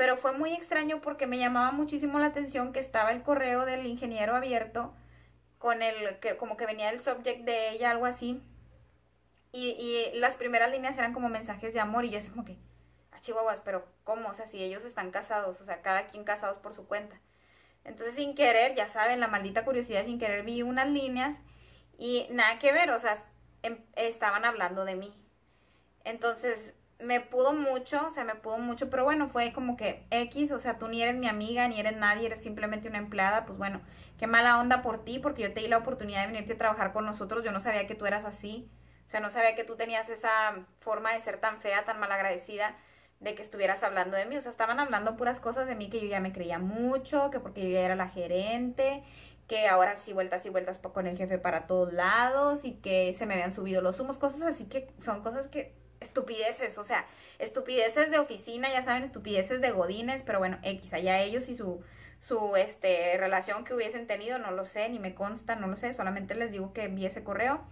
Pero fue muy extraño porque me llamaba muchísimo la atención que estaba el correo del ingeniero abierto con el que como que venía el subject de ella, algo así. Y, las primeras líneas eran como mensajes de amor y yo así como que, chihuahuas, pero ¿cómo? O sea, si ellos están casados, o sea, cada quien casados por su cuenta. Entonces, sin querer, ya saben, la maldita curiosidad, sin querer vi unas líneas y nada que ver, o sea, em, estaban hablando de mí. Entonces, me pudo mucho, o sea, me pudo mucho, pero bueno, fue como que X, o sea, tú ni eres mi amiga, ni eres nadie, eres simplemente una empleada, pues bueno, qué mala onda por ti, porque yo te di la oportunidad de venirte a trabajar con nosotros, yo no sabía que tú eras así, o sea, no sabía que tú tenías esa forma de ser tan fea, tan malagradecida, de que estuvieras hablando de mí. O sea, estaban hablando puras cosas de mí que yo ya me creía mucho, que porque yo ya era la gerente, que ahora sí vueltas y vueltas con el jefe para todos lados y que se me habían subido los humos, cosas así que son cosas que estupideces, o sea, estupideces de oficina, ya saben, estupideces de godines, pero bueno, X, allá ellos y su su este relación que hubiesen tenido, no lo sé, ni me consta, no lo sé, solamente les digo que vi ese correo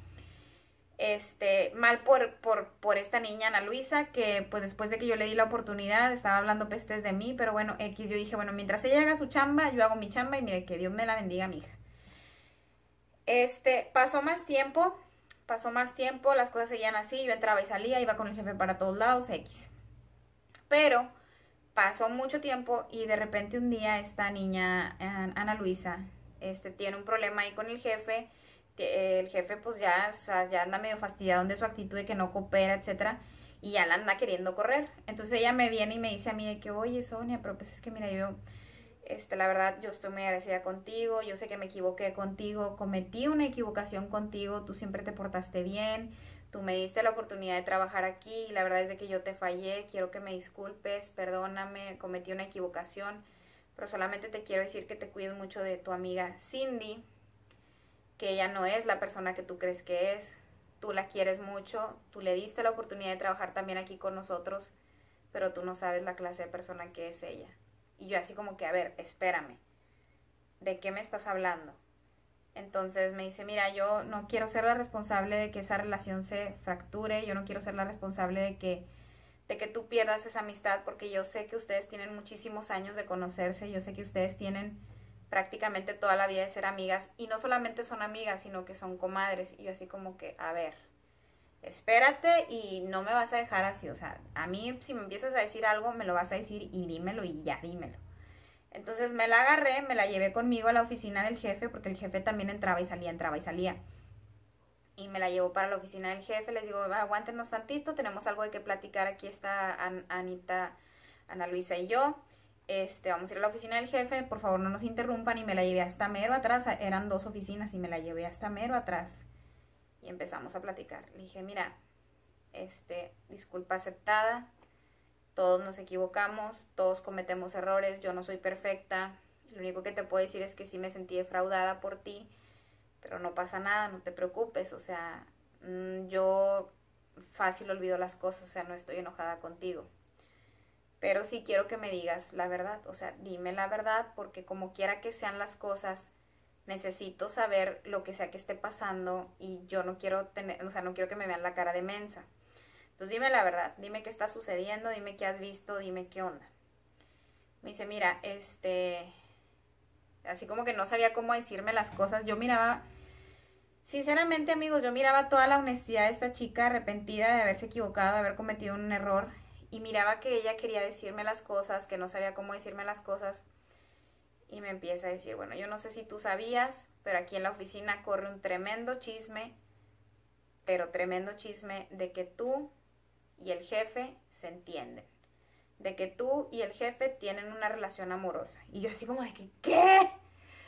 este, mal por, por, por esta niña Ana Luisa, que pues después de que yo le di la oportunidad estaba hablando pestes de mí, pero bueno, X, yo dije, bueno, mientras ella haga su chamba, yo hago mi chamba y mire, que Dios me la bendiga, mi hija. Este, pasó más tiempo, pasó más tiempo, las cosas seguían así, yo entraba y salía, iba con el jefe para todos lados, X. Pero pasó mucho tiempo y de repente un día esta niña, Ana Luisa, este, tiene un problema ahí con el jefe, el jefe pues ya, o sea, ya anda medio fastidiado de su actitud de que no coopera, etcétera, y ya la anda queriendo correr. Entonces ella me viene y me dice a mí de que, oye Sonia, pero pues es que mira, yo, este, la verdad, yo estoy muy agradecida contigo, yo sé que me equivoqué contigo, cometí una equivocación contigo, tú siempre te portaste bien, tú me diste la oportunidad de trabajar aquí, y la verdad es de que yo te fallé, quiero que me disculpes, perdóname, cometí una equivocación, pero solamente te quiero decir que te cuides mucho de tu amiga Cindy, que ella no es la persona que tú crees que es, tú la quieres mucho, tú le diste la oportunidad de trabajar también aquí con nosotros, pero tú no sabes la clase de persona que es ella. Y yo así como que, a ver, espérame, ¿de qué me estás hablando? Entonces me dice, mira, yo no quiero ser la responsable de que esa relación se fracture, yo no quiero ser la responsable de que, de que tú pierdas esa amistad, porque yo sé que ustedes tienen muchísimos años de conocerse, yo sé que ustedes tienen prácticamente toda la vida de ser amigas y no solamente son amigas, sino que son comadres y yo así como que, a ver, espérate y no me vas a dejar así, o sea, a mí si me empiezas a decir algo me lo vas a decir y dímelo y ya, dímelo. Entonces me la agarré, me la llevé conmigo a la oficina del jefe porque el jefe también entraba y salía, entraba y salía. Y me la llevo para la oficina del jefe, les digo, aguántenos tantito, tenemos algo de que platicar, aquí está Anita, Ana Luisa y yo este, vamos a ir a la oficina del jefe, por favor no nos interrumpan y me la llevé hasta mero atrás, eran dos oficinas y me la llevé hasta mero atrás y empezamos a platicar. Le dije, mira, este, disculpa aceptada, todos nos equivocamos, todos cometemos errores, yo no soy perfecta, lo único que te puedo decir es que sí me sentí defraudada por ti, pero no pasa nada, no te preocupes, o sea, mm, yo fácil olvido las cosas, o sea, no estoy enojada contigo pero sí quiero que me digas la verdad, o sea, dime la verdad porque como quiera que sean las cosas, necesito saber lo que sea que esté pasando y yo no quiero tener, o sea, no quiero que me vean la cara de mensa. Entonces dime la verdad, dime qué está sucediendo, dime qué has visto, dime qué onda. Me dice, mira, este, así como que no sabía cómo decirme las cosas, yo miraba, sinceramente amigos, yo miraba toda la honestidad de esta chica arrepentida de haberse equivocado, de haber cometido un error y miraba que ella quería decirme las cosas, que no sabía cómo decirme las cosas. Y me empieza a decir, bueno, yo no sé si tú sabías, pero aquí en la oficina corre un tremendo chisme, pero tremendo chisme de que tú y el jefe se entienden, de que tú y el jefe tienen una relación amorosa. Y yo así como de que, ¿qué?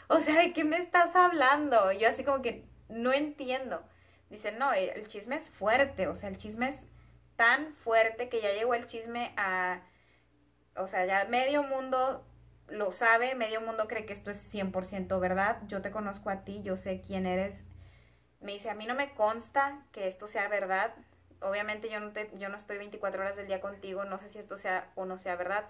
O sea, ¿de qué me estás hablando? Yo así como que no entiendo. Dice, no, el chisme es fuerte, o sea, el chisme es tan fuerte que ya llegó el chisme a, o sea, ya medio mundo lo sabe, medio mundo cree que esto es 100% verdad. Yo te conozco a ti, yo sé quién eres. Me dice, a mí no me consta que esto sea verdad. Obviamente yo no, te, yo no estoy 24 horas del día contigo, no sé si esto sea o no sea verdad.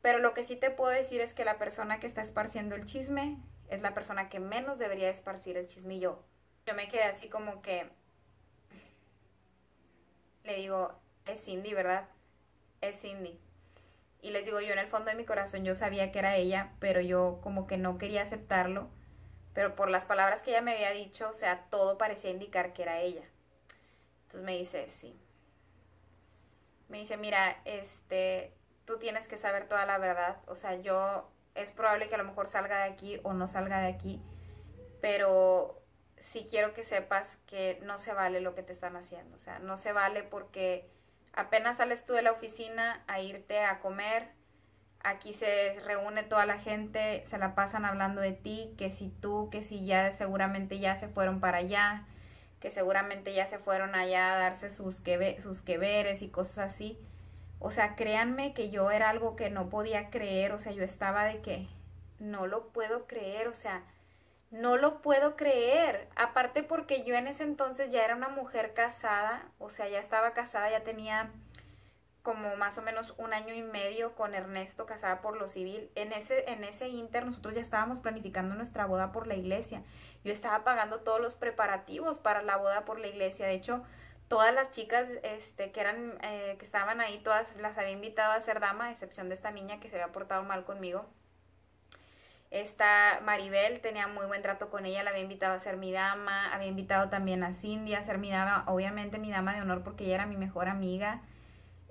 Pero lo que sí te puedo decir es que la persona que está esparciendo el chisme es la persona que menos debería esparcir el chisme y yo. Yo me quedé así como que... Le digo, es Cindy, ¿verdad? Es Cindy. Y les digo, yo en el fondo de mi corazón yo sabía que era ella, pero yo como que no quería aceptarlo. Pero por las palabras que ella me había dicho, o sea, todo parecía indicar que era ella. Entonces me dice, sí. Me dice, mira, este, tú tienes que saber toda la verdad. O sea, yo, es probable que a lo mejor salga de aquí o no salga de aquí, pero sí quiero que sepas que no se vale lo que te están haciendo. O sea, no se vale porque Apenas sales tú de la oficina a irte a comer, aquí se reúne toda la gente, se la pasan hablando de ti, que si tú, que si ya seguramente ya se fueron para allá, que seguramente ya se fueron allá a darse sus, que, sus que veres y cosas así. O sea, créanme que yo era algo que no podía creer, o sea, yo estaba de que no lo puedo creer, o sea, no lo puedo creer. Aparte porque yo en ese entonces ya era una mujer casada, o sea, ya estaba casada, ya tenía como más o menos un año y medio con Ernesto, casada por lo civil. En ese, en ese inter nosotros ya estábamos planificando nuestra boda por la iglesia. Yo estaba pagando todos los preparativos para la boda por la iglesia. De hecho, todas las chicas este, que eran, eh, que estaban ahí, todas las había invitado a ser dama, a excepción de esta niña que se había portado mal conmigo. Esta Maribel tenía muy buen trato con ella, la había invitado a ser mi dama, había invitado también a Cindy a ser mi dama, obviamente mi dama de honor porque ella era mi mejor amiga.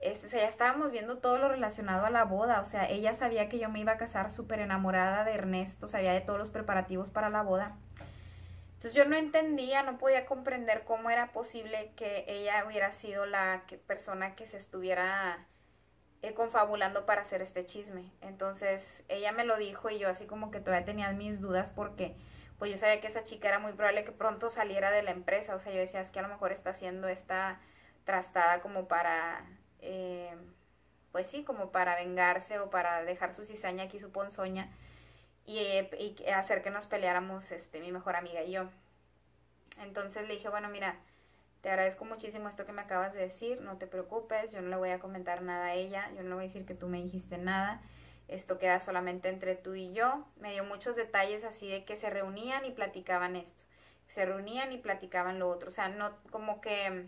Este, o sea, ya estábamos viendo todo lo relacionado a la boda, o sea, ella sabía que yo me iba a casar súper enamorada de Ernesto, sabía de todos los preparativos para la boda. Entonces yo no entendía, no podía comprender cómo era posible que ella hubiera sido la persona que se estuviera eh, confabulando para hacer este chisme. Entonces ella me lo dijo y yo así como que todavía tenía mis dudas porque pues yo sabía que esta chica era muy probable que pronto saliera de la empresa. O sea, yo decía, es que a lo mejor está haciendo esta trastada como para, eh, pues sí, como para vengarse o para dejar su cizaña aquí, su ponzoña y, y hacer que nos peleáramos este, mi mejor amiga y yo. Entonces le dije, bueno, mira, te agradezco muchísimo esto que me acabas de decir, no te preocupes, yo no le voy a comentar nada a ella, yo no le voy a decir que tú me dijiste nada, esto queda solamente entre tú y yo. Me dio muchos detalles así de que se reunían y platicaban esto, se reunían y platicaban lo otro, o sea, no como que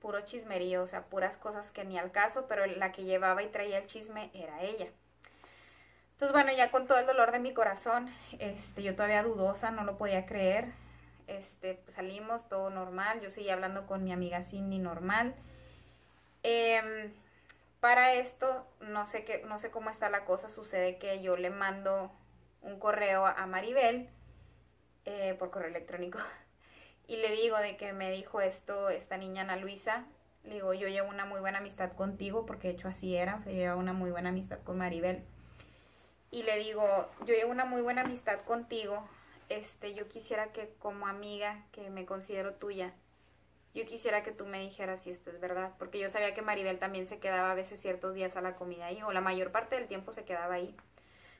puro chismerío, o sea, puras cosas que ni al caso, pero la que llevaba y traía el chisme era ella. Entonces, bueno, ya con todo el dolor de mi corazón, este, yo todavía dudosa, no lo podía creer, este, salimos, todo normal, yo seguía hablando con mi amiga Cindy normal. Em, para esto, no sé, qué, no sé cómo está la cosa, sucede que yo le mando un correo a Maribel eh, por correo electrónico y le digo de que me dijo esto esta niña Ana Luisa. Le digo, yo llevo una muy buena amistad contigo, porque de hecho así era, o sea, yo llevo una muy buena amistad con Maribel. Y le digo, yo llevo una muy buena amistad contigo, este, yo quisiera que como amiga que me considero tuya, yo quisiera que tú me dijeras si esto es verdad, porque yo sabía que Maribel también se quedaba a veces ciertos días a la comida ahí, o la mayor parte del tiempo se quedaba ahí.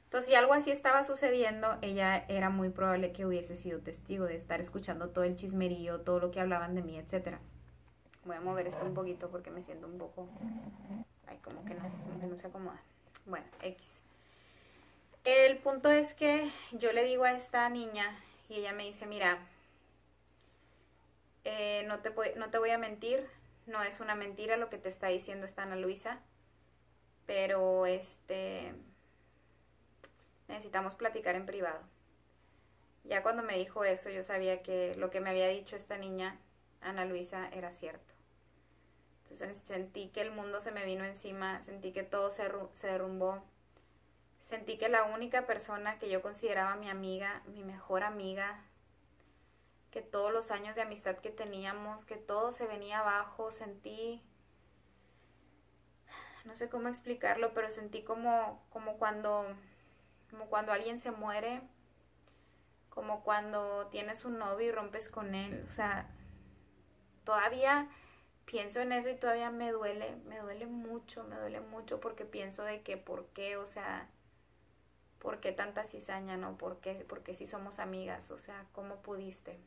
Entonces, si algo así estaba sucediendo, ella era muy probable que hubiese sido testigo de estar escuchando todo el chismerío, todo lo que hablaban de mí, etcétera. Voy a mover esto un poquito porque me siento un poco... Ay, como que no, como que no se acomoda. Bueno, X. El punto es que yo le digo a esta niña y ella me dice, mira, eh, no, te, no te voy a mentir, no es una mentira lo que te está diciendo esta Ana Luisa, pero este necesitamos platicar en privado. Ya cuando me dijo eso, yo sabía que lo que me había dicho esta niña, Ana Luisa, era cierto. Entonces sentí que el mundo se me vino encima, sentí que todo se, se derrumbó Sentí que la única persona que yo consideraba mi amiga, mi mejor amiga, que todos los años de amistad que teníamos, que todo se venía abajo, sentí, no sé cómo explicarlo, pero sentí como, como cuando, como cuando alguien se muere, como cuando tienes un novio y rompes con él, o sea, todavía pienso en eso y todavía me duele, me duele mucho, me duele mucho porque pienso de que por qué, o sea, por qué tanta cizaña, ¿no? ¿Por qué, porque si somos amigas, o sea, ¿cómo pudiste?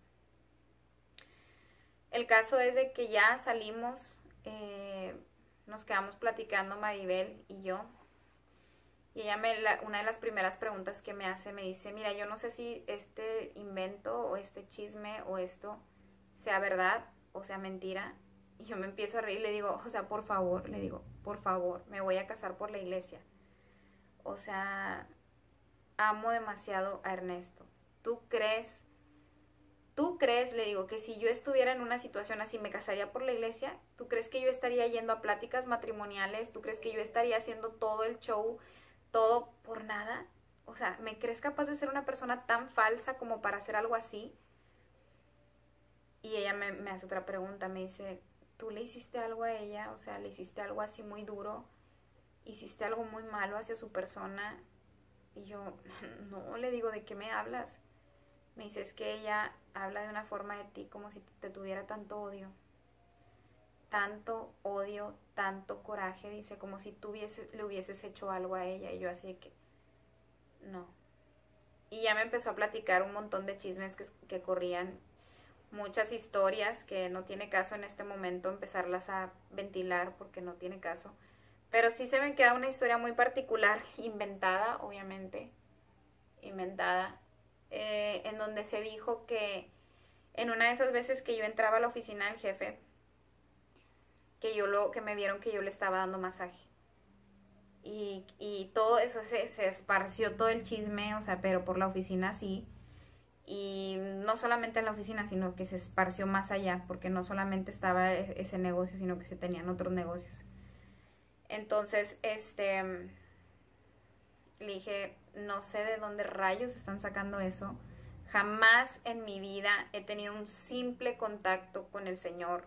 El caso es de que ya salimos, eh, nos quedamos platicando Maribel y yo, y ella me, una de las primeras preguntas que me hace me dice, mira, yo no sé si este invento o este chisme o esto sea verdad o sea mentira, y yo me empiezo a reír y le digo, o sea, por favor, le digo, por favor, me voy a casar por la iglesia. O sea, amo demasiado a Ernesto. ¿Tú crees, tú crees, le digo, que si yo estuviera en una situación así, me casaría por la iglesia? ¿Tú crees que yo estaría yendo a pláticas matrimoniales? ¿Tú crees que yo estaría haciendo todo el show, todo por nada? O sea, ¿me crees capaz de ser una persona tan falsa como para hacer algo así? Y ella me, hace otra pregunta, me dice, tú le hiciste algo a ella, o sea, le hiciste algo así muy duro, hiciste algo muy malo hacia su persona. Y yo, no, le digo, ¿de qué me hablas? Me dice, es que ella habla de una forma de ti como si te tuviera tanto odio. Tanto odio, tanto coraje, dice, como si tú le hubieses hecho algo a ella. Y yo así que, no. Y ya me empezó a platicar un montón de chismes que corrían muchas historias que no tiene caso en este momento empezarlas a ventilar porque no tiene caso. Pero sí se me queda una historia muy particular, inventada, obviamente, inventada, eh, en donde se dijo que en una de esas veces que yo entraba a la oficina del jefe, que yo lo, que me vieron que yo le estaba dando masaje. Y, y todo eso se, se esparció todo el chisme, o sea, pero por la oficina sí y no solamente en la oficina, sino que se esparció más allá, porque no solamente estaba e-, ese negocio, sino que se tenían otros negocios. Entonces, este, le dije, no sé de dónde rayos están sacando eso. Jamás en mi vida he tenido un simple contacto con el Señor.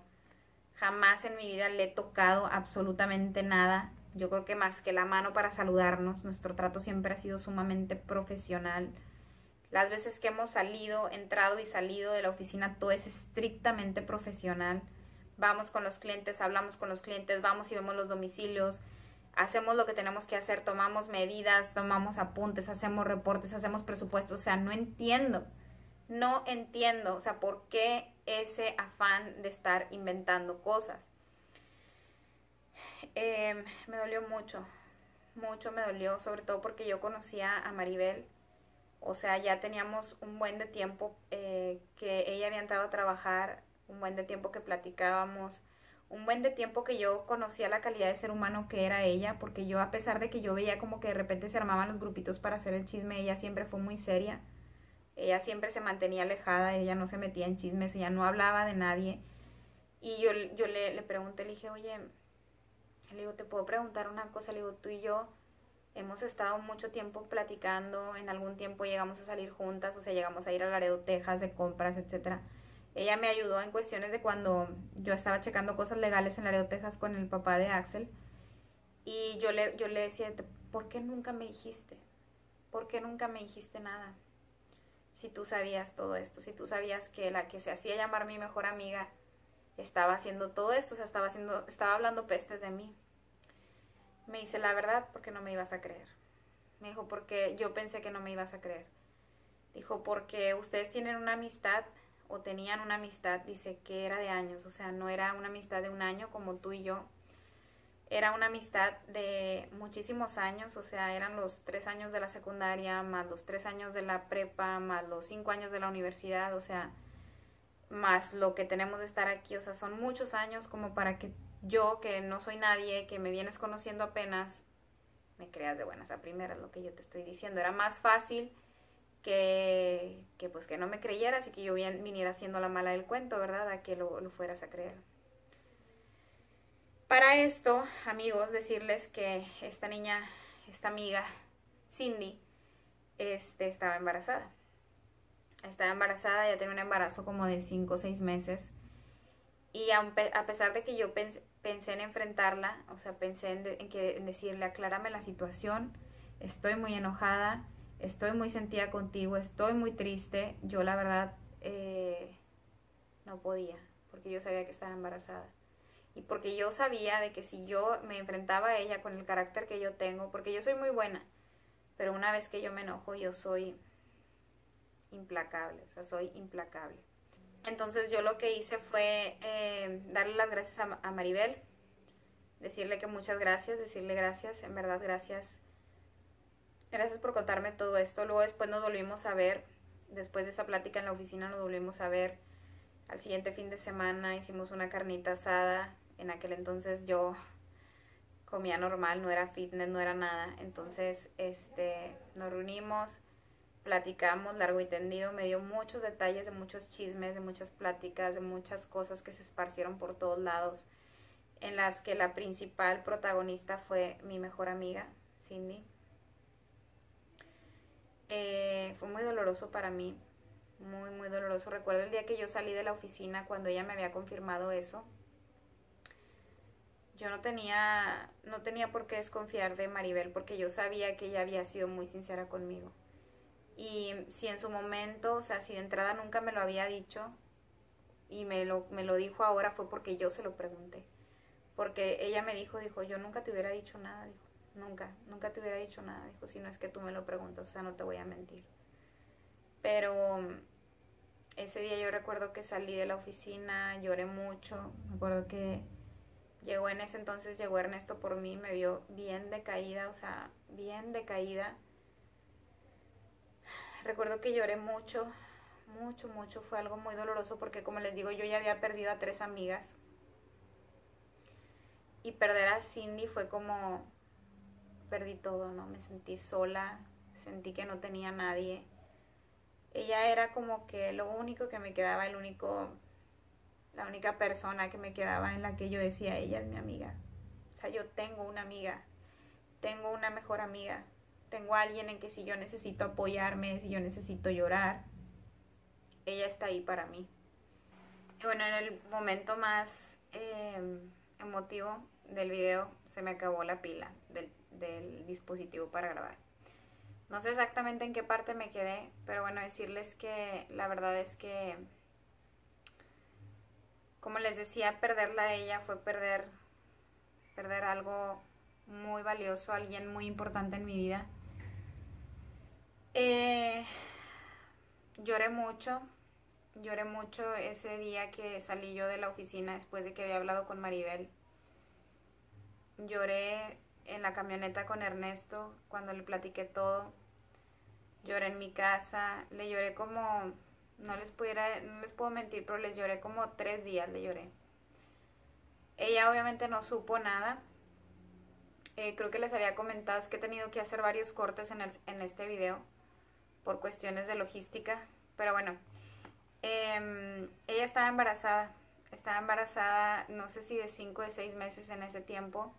Jamás en mi vida le he tocado absolutamente nada. Yo creo que más que la mano para saludarnos, nuestro trato siempre ha sido sumamente profesional las veces que hemos salido, entrado y salido de la oficina, todo es estrictamente profesional. Vamos con los clientes, hablamos con los clientes, vamos y vemos los domicilios, hacemos lo que tenemos que hacer, tomamos medidas, tomamos apuntes, hacemos reportes, hacemos presupuestos. O sea, no entiendo, no entiendo, o sea, por qué ese afán de estar inventando cosas. Em, me dolió mucho, mucho me dolió, sobre todo porque yo conocía a Maribel o sea, ya teníamos un buen de tiempo eh, que ella había entrado a trabajar, un buen de tiempo que platicábamos, un buen de tiempo que yo conocía la calidad de ser humano que era ella, porque yo a pesar de que yo veía como que de repente se armaban los grupitos para hacer el chisme, ella siempre fue muy seria, ella siempre se mantenía alejada, ella no se metía en chismes, ella no hablaba de nadie. Y yo, yo le, le pregunté, le dije, oye, le digo, te puedo preguntar una cosa, le digo, tú y yo hemos estado mucho tiempo platicando, en algún tiempo llegamos a salir juntas, o sea, llegamos a ir a Laredo, Texas de compras, etcétera. Ella me ayudó en cuestiones de cuando yo estaba checando cosas legales en Laredo, Texas con el papá de Axel. Y yo le, yo le decía, ¿por qué nunca me dijiste? ¿Por qué nunca me dijiste nada? Si tú sabías todo esto, si tú sabías que la que se hacía llamar mi mejor amiga estaba haciendo todo esto, o sea, estaba haciendo, estaba hablando pestes de mí. Me dice la verdad porque no me ibas a creer. Me dijo porque yo pensé que no me ibas a creer. Dijo porque ustedes tienen una amistad o tenían una amistad, dice que era de años, o sea, no era una amistad de un año como tú y yo. Era una amistad de muchísimos años, o sea, eran los tres años de la secundaria, más los tres años de la prepa, más los cinco años de la universidad, o sea, más lo que tenemos de estar aquí, o sea, son muchos años como para que yo, que no soy nadie, que me vienes conociendo apenas, me creas de buenas a primeras, lo que yo te estoy diciendo. Era más fácil que, que pues que no me creyeras y que yo viniera siendo la mala del cuento, ¿verdad? A que lo, lo fueras a creer. Para esto, amigos, decirles que esta niña, esta amiga, Cindy este, estaba embarazada. Estaba embarazada, ya tenía un embarazo como de 5 o 6 meses. Y a, pesar de que yo pensé, en enfrentarla, o sea, pensé en, que, en decirle, aclárame la situación, estoy muy enojada, estoy muy sentida contigo, estoy muy triste, yo la verdad eh, no podía, porque yo sabía que estaba embarazada. Y porque yo sabía de que si yo me enfrentaba a ella con el carácter que yo tengo, porque yo soy muy buena, pero una vez que yo me enojo, yo soy implacable, o sea, soy implacable. Entonces yo lo que hice fue eh, darle las gracias a, a, Maribel, decirle que muchas gracias, decirle gracias, en verdad gracias. Gracias por contarme todo esto. Luego después nos volvimos a ver, después de esa plática en la oficina nos volvimos a ver. Al siguiente fin de semana hicimos una carnita asada. En aquel entonces yo comía normal, no era fitness, no era nada. Entonces, este, nos reunimos, platicamos largo y tendido, me dio muchos detalles de muchos chismes, de muchas pláticas, de muchas cosas que se esparcieron por todos lados, en las que la principal protagonista fue mi mejor amiga, Cindy. Eh, fue muy doloroso para mí, muy, muy doloroso. Recuerdo el día que yo salí de la oficina cuando ella me había confirmado eso. Yo no tenía, no tenía por qué desconfiar de Maribel porque yo sabía que ella había sido muy sincera conmigo. Y si en su momento, o sea, si de entrada nunca me lo había dicho y me lo, me lo dijo ahora fue porque yo se lo pregunté. Porque ella me dijo, dijo, yo nunca te hubiera dicho nada, dijo, nunca, nunca te hubiera dicho nada, dijo, si no es que tú me lo preguntas, o sea, no te voy a mentir. Pero ese día yo recuerdo que salí de la oficina, lloré mucho, me acuerdo que llegó en ese entonces, llegó Ernesto por mí, me vio bien decaída, o sea, bien decaída recuerdo que lloré mucho, mucho, mucho. Fue algo muy doloroso porque, como les digo, yo ya había perdido a tres amigas. Y perder a Cindy fue como, perdí todo, ¿no? Me sentí sola, sentí que no tenía nadie. Ella era como que lo único que me quedaba, el único, la única persona que me quedaba en la que yo decía, ella es mi amiga. O sea, yo tengo una amiga, tengo una mejor amiga tengo alguien en que si yo necesito apoyarme, si yo necesito llorar, ella está ahí para mí. Y bueno, en el momento más em, emotivo del video se me acabó la pila del, del dispositivo para grabar. No sé exactamente en qué parte me quedé, pero bueno, decirles que la verdad es que, como les decía, perderla a ella fue perder, perder algo muy valioso, alguien muy importante en mi vida. Eh, lloré mucho, lloré mucho ese día que salí yo de la oficina después de que había hablado con Maribel. Lloré en la camioneta con Ernesto cuando le platiqué todo. Lloré en mi casa, le lloré como, no les pudiera, no les puedo mentir, pero les lloré como tres días, le lloré. Ella obviamente no supo nada. Eh, creo que les había comentado que he tenido que hacer varios cortes en, el, en este video por cuestiones de logística. Pero bueno, em, ella estaba embarazada, estaba embarazada no sé si de 5 o de 6 meses en ese tiempo.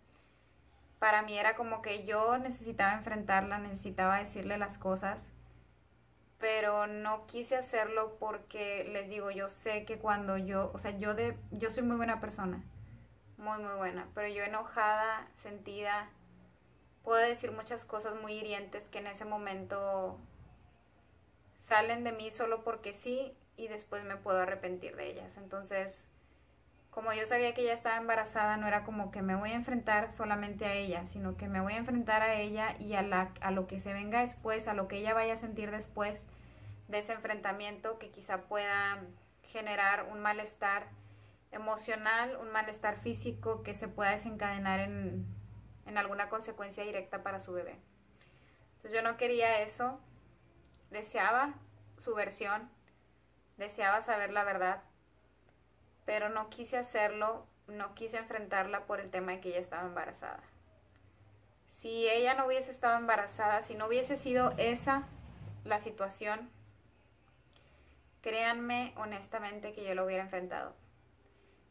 Para mí era como que yo necesitaba enfrentarla, necesitaba decirle las cosas, pero no quise hacerlo porque les digo, yo sé que cuando yo, o sea, yo de yo soy muy buena persona, muy muy buena, pero yo enojada, sentida, puedo decir muchas cosas muy hirientes que en ese momento salen de mí solo porque sí y después me puedo arrepentir de ellas. Entonces, como yo sabía que ella estaba embarazada, no era como que me voy a enfrentar solamente a ella, sino que me voy a enfrentar a ella y a, la, a lo que se venga después, a lo que ella vaya a sentir después de ese enfrentamiento que quizá pueda generar un malestar emocional, un malestar físico que se pueda desencadenar en, en alguna consecuencia directa para su bebé. Entonces yo no quería eso, deseaba su versión, deseaba saber la verdad, pero no quise hacerlo, no quise enfrentarla por el tema de que ella estaba embarazada. Si ella no hubiese estado embarazada, si no hubiese sido esa la situación, créanme honestamente que yo lo hubiera enfrentado.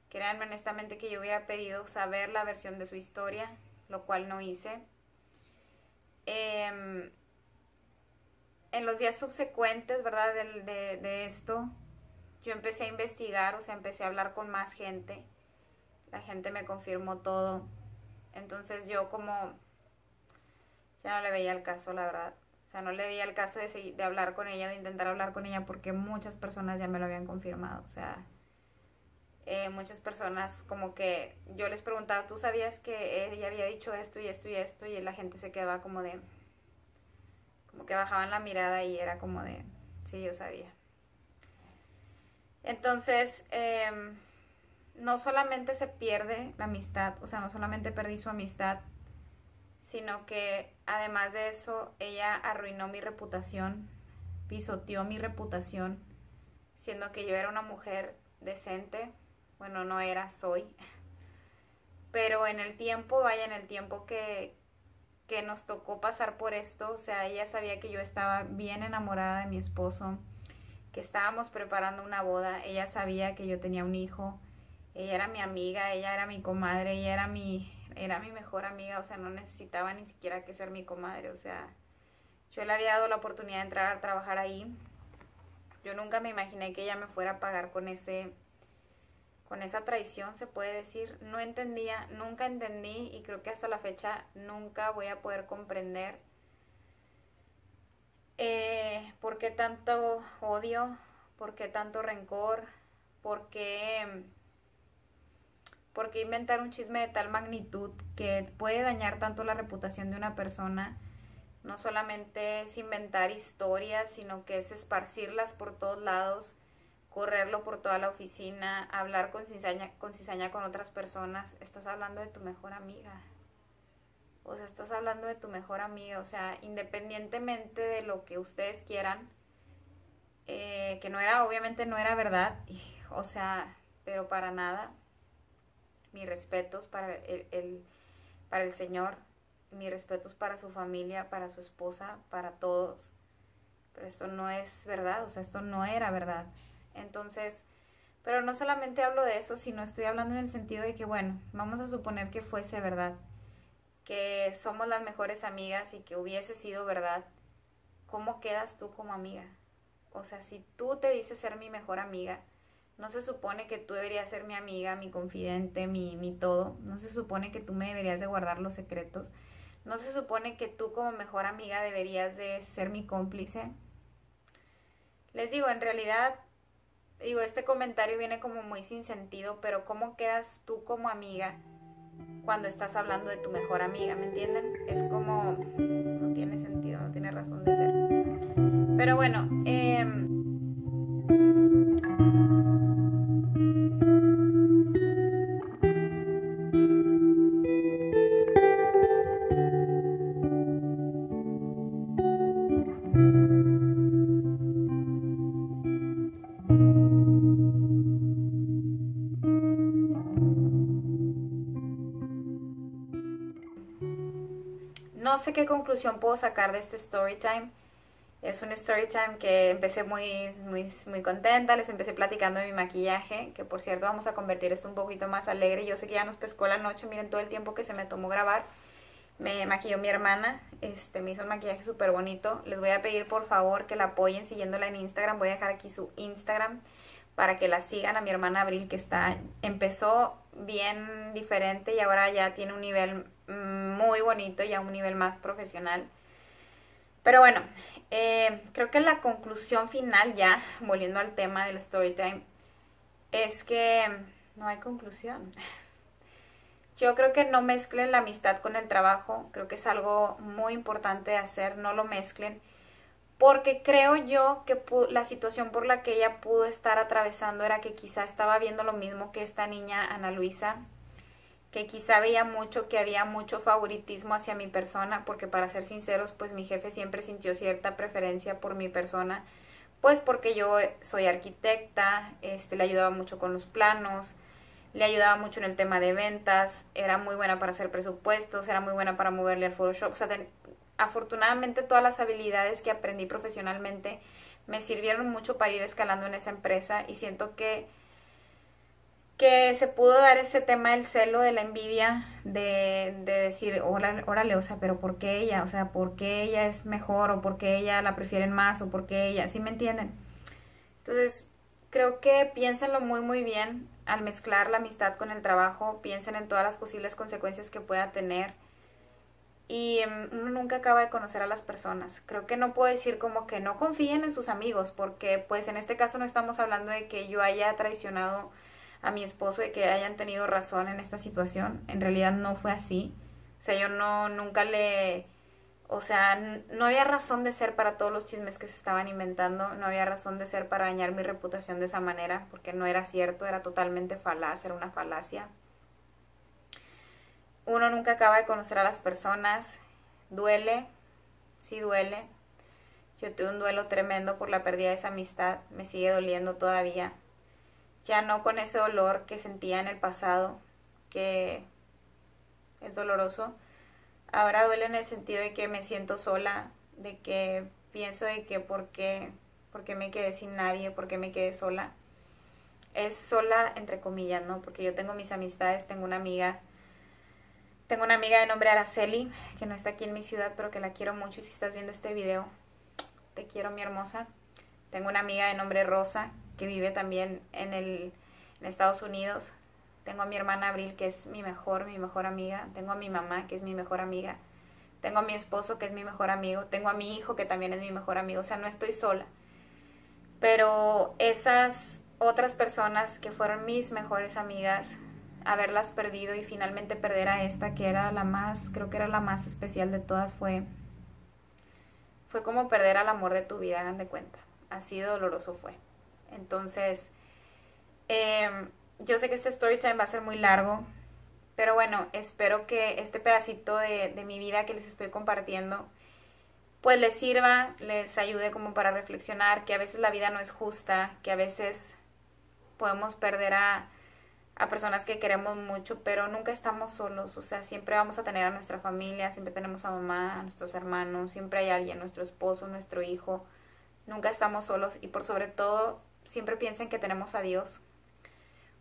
Créanme honestamente que yo hubiera pedido saber la versión de su historia, lo cual no hice. Eh, en los días subsecuentes, ¿verdad? De, de, esto, yo empecé a investigar, o sea, empecé a hablar con más gente. La gente me confirmó todo. Entonces yo como ya no le veía el caso, la verdad. O sea, no le veía el caso de, de hablar con ella, de intentar hablar con ella, porque muchas personas ya me lo habían confirmado. O sea, eh, muchas personas como que yo les preguntaba, ¿tú sabías que ella había dicho esto y esto y esto? Y la gente se quedaba como de, como que bajaban la mirada y era como de, sí, yo sabía. Entonces, em, no solamente se pierde la amistad, o sea, no solamente perdí su amistad, sino que además de eso, ella arruinó mi reputación, pisoteó mi reputación, siendo que yo era una mujer decente, bueno, no era, soy, pero en el tiempo, vaya, en el tiempo que, que nos tocó pasar por esto, o sea, ella sabía que yo estaba bien enamorada de mi esposo, que estábamos preparando una boda, ella sabía que yo tenía un hijo, ella era mi amiga, ella era mi comadre, ella era mi, era mi mejor amiga, o sea, no necesitaba ni siquiera que ser mi comadre, o sea, yo le había dado la oportunidad de entrar a trabajar ahí. Yo nunca me imaginé que ella me fuera a pagar con ese con esa traición se puede decir, no entendía, nunca entendí y creo que hasta la fecha nunca voy a poder comprender eh, por qué tanto odio, por qué tanto rencor, por qué, por qué inventar un chisme de tal magnitud que puede dañar tanto la reputación de una persona. No solamente es inventar historias, sino que es esparcirlas por todos lados correrlo por toda la oficina, hablar con cizaña, con cizaña con otras personas, estás hablando de tu mejor amiga. O sea, estás hablando de tu mejor amiga. O sea, independientemente de lo que ustedes quieran, eh, que no era, obviamente no era verdad, o sea, pero para nada. Mis respetos para el, para el Señor, mis respetos para su familia, para su esposa, para todos. Pero esto no es verdad, o sea, esto no era verdad. Entonces, pero no solamente hablo de eso, sino estoy hablando en el sentido de que, bueno, vamos a suponer que fuese verdad, que somos las mejores amigas y que hubiese sido verdad. ¿Cómo quedas tú como amiga? O sea, si tú te dices ser mi mejor amiga, no se supone que tú deberías ser mi amiga, mi confidente, mi, mi todo. No se supone que tú me deberías de guardar los secretos. No se supone que tú como mejor amiga deberías de ser mi cómplice. Les digo, en realidad digo, este comentario viene como muy sin sentido, pero ¿cómo quedas tú como amiga cuando estás hablando de tu mejor amiga? ¿Me entienden? Es como, no tiene sentido, no tiene razón de ser. Pero bueno, eh, conclusión puedo sacar de este story time. Es un story time que empecé muy, muy, muy contenta, les empecé platicando de mi maquillaje, que por cierto vamos a convertir esto un poquito más alegre. Yo sé que ya nos pescó la noche, miren todo el tiempo que se me tomó grabar. Me maquilló mi hermana, este, me hizo un maquillaje súper bonito. Les voy a pedir por favor que la apoyen siguiéndola en Instagram. Voy a dejar aquí su Instagram para que la sigan a mi hermana Abril que está empezó bien diferente y ahora ya tiene un nivel muy bonito y a un nivel más profesional. Pero bueno, eh, creo que la conclusión final ya, volviendo al tema del story time, es que no hay conclusión. Yo creo que no mezclen la amistad con el trabajo, creo que es algo muy importante de hacer, no lo mezclen porque creo yo que la situación por la que ella pudo estar atravesando era que quizá estaba viendo lo mismo que esta niña Ana Luisa, que quizá veía mucho que había mucho favoritismo hacia mi persona, porque para ser sinceros, pues mi jefe siempre sintió cierta preferencia por mi persona, pues porque yo soy arquitecta, este, le ayudaba mucho con los planos, le ayudaba mucho en el tema de ventas, era muy buena para hacer presupuestos, era muy buena para moverle al Photoshop, o sea, afortunadamente todas las habilidades que aprendí profesionalmente me sirvieron mucho para ir escalando en esa empresa y siento que que se pudo dar ese tema del celo, de la envidia, de, de decir, órale, o sea, pero ¿por qué ella? O sea, ¿por qué ella es mejor? ¿O por qué ella la prefieren más? ¿O por qué ella? ¿Sí me entienden? Entonces, creo que piénsenlo muy, muy bien al mezclar la amistad con el trabajo, piensen en todas las posibles consecuencias que pueda tener y em, uno nunca acaba de conocer a las personas. Creo que no puedo decir como que no confíen en sus amigos, porque pues en este caso no estamos hablando de que yo haya traicionado a mi esposo y que hayan tenido razón en esta situación. En realidad no fue así. O sea, yo no nunca le o sea, no había razón de ser para todos los chismes que se estaban inventando, no había razón de ser para dañar mi reputación de esa manera, porque no era cierto, era totalmente falaz, era una falacia. Uno nunca acaba de conocer a las personas, duele, sí duele. Yo tuve un duelo tremendo por la pérdida de esa amistad, me sigue doliendo todavía. Ya no con ese dolor que sentía en el pasado, que es doloroso. Ahora duele en el sentido de que me siento sola, de que pienso de que por qué, por qué me quedé sin nadie, por qué me quedé sola. Es sola entre comillas, ¿no? Porque yo tengo mis amistades, tengo una amiga tengo una amiga de nombre Araceli, que no está aquí en mi ciudad, pero que la quiero mucho. Y si estás viendo este video, te quiero, mi hermosa. Tengo una amiga de nombre Rosa, que vive también en, el, Estados Unidos. Tengo a mi hermana Abril, que es mi mejor, mi mejor amiga. Tengo a mi mamá, que es mi mejor amiga. Tengo a mi esposo, que es mi mejor amigo. Tengo a mi hijo, que también es mi mejor amigo. O sea, no estoy sola. Pero esas otras personas que fueron mis mejores amigas, haberlas perdido y finalmente perder a esta que era la más, creo que era la más especial de todas, fue, fue como perder al amor de tu vida, hagan de cuenta. Así doloroso fue. Entonces, em, yo sé que este story time va a ser muy largo, pero bueno, espero que este pedacito de, de mi vida que les estoy compartiendo, pues les sirva, les ayude como para reflexionar que a veces la vida no es justa, que a veces podemos perder a a personas que queremos mucho, pero nunca estamos solos, o sea, siempre vamos a tener a nuestra familia, siempre tenemos a mamá, a nuestros hermanos, siempre hay alguien, nuestro esposo, nuestro hijo, nunca estamos solos y por sobre todo siempre piensen que tenemos a Dios,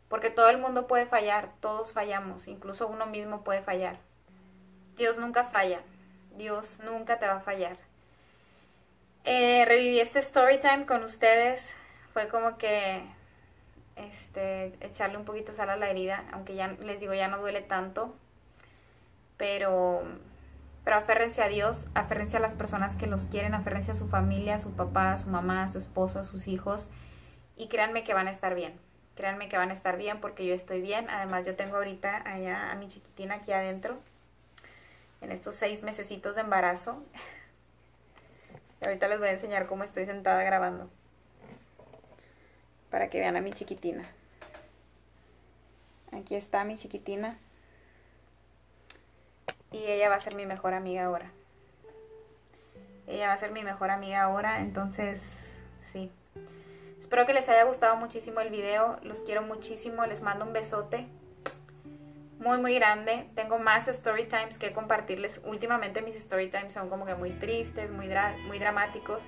porque todo el mundo puede fallar, todos fallamos, incluso uno mismo puede fallar. Dios nunca falla, Dios nunca te va a fallar. Eh, reviví este story time con ustedes, fue como que este, echarle un poquito sal a la herida, aunque ya les digo, ya no duele tanto, pero, pero aférrense a Dios, aférrense a las personas que los quieren, aférrense a su familia, a su papá, a su mamá, a su esposo, a sus hijos, y créanme que van a estar bien, créanme que van a estar bien porque yo estoy bien, además yo tengo ahorita allá a mi chiquitina aquí adentro, en estos seis mesecitos de embarazo, y ahorita les voy a enseñar cómo estoy sentada grabando para que vean a mi chiquitina. Aquí está mi chiquitina. Y ella va a ser mi mejor amiga ahora. Ella va a ser mi mejor amiga ahora, entonces. Espero que les haya gustado muchísimo el video. Los quiero muchísimo. Les mando un besote muy muy grande. Tengo más story times que compartirles. Últimamente mis story times son como que muy tristes, muy, muy dramáticos.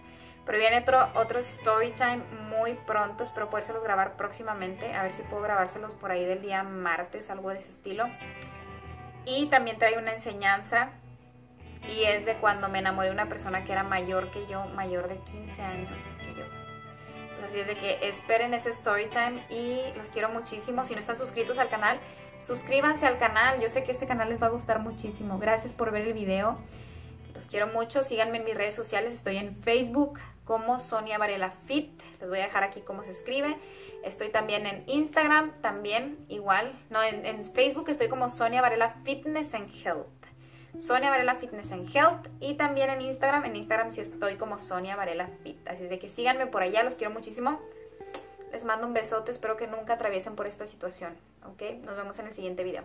Pero viene otro, otro story time muy pronto, espero podérselos grabar próximamente, a ver si puedo grabárselos por ahí del día martes, algo de ese estilo. Y también trae una enseñanza y es de cuando me enamoré de una persona que era mayor que yo, mayor de 15 años que yo. Así es de que esperen ese story time y los quiero muchísimo. Si no están suscritos al canal, suscríbanse al canal. Yo sé que este canal les va a gustar muchísimo. Gracias por ver el video. Los quiero mucho. Síganme en mis redes sociales. Estoy en Facebook como Sonia Varela Fit. Les voy a dejar aquí cómo se escribe. Estoy también en Instagram, también igual. No, en, Facebook estoy como Sonia Varela Fitness and Health. Sonia Varela Fitness and Health. Y también en Instagram, en Instagram sí estoy como Sonia Varela Fit. Así de que síganme por allá, los quiero muchísimo. Les mando un besote, espero que nunca atraviesen por esta situación. ¿Ok? Nos vemos en el siguiente video.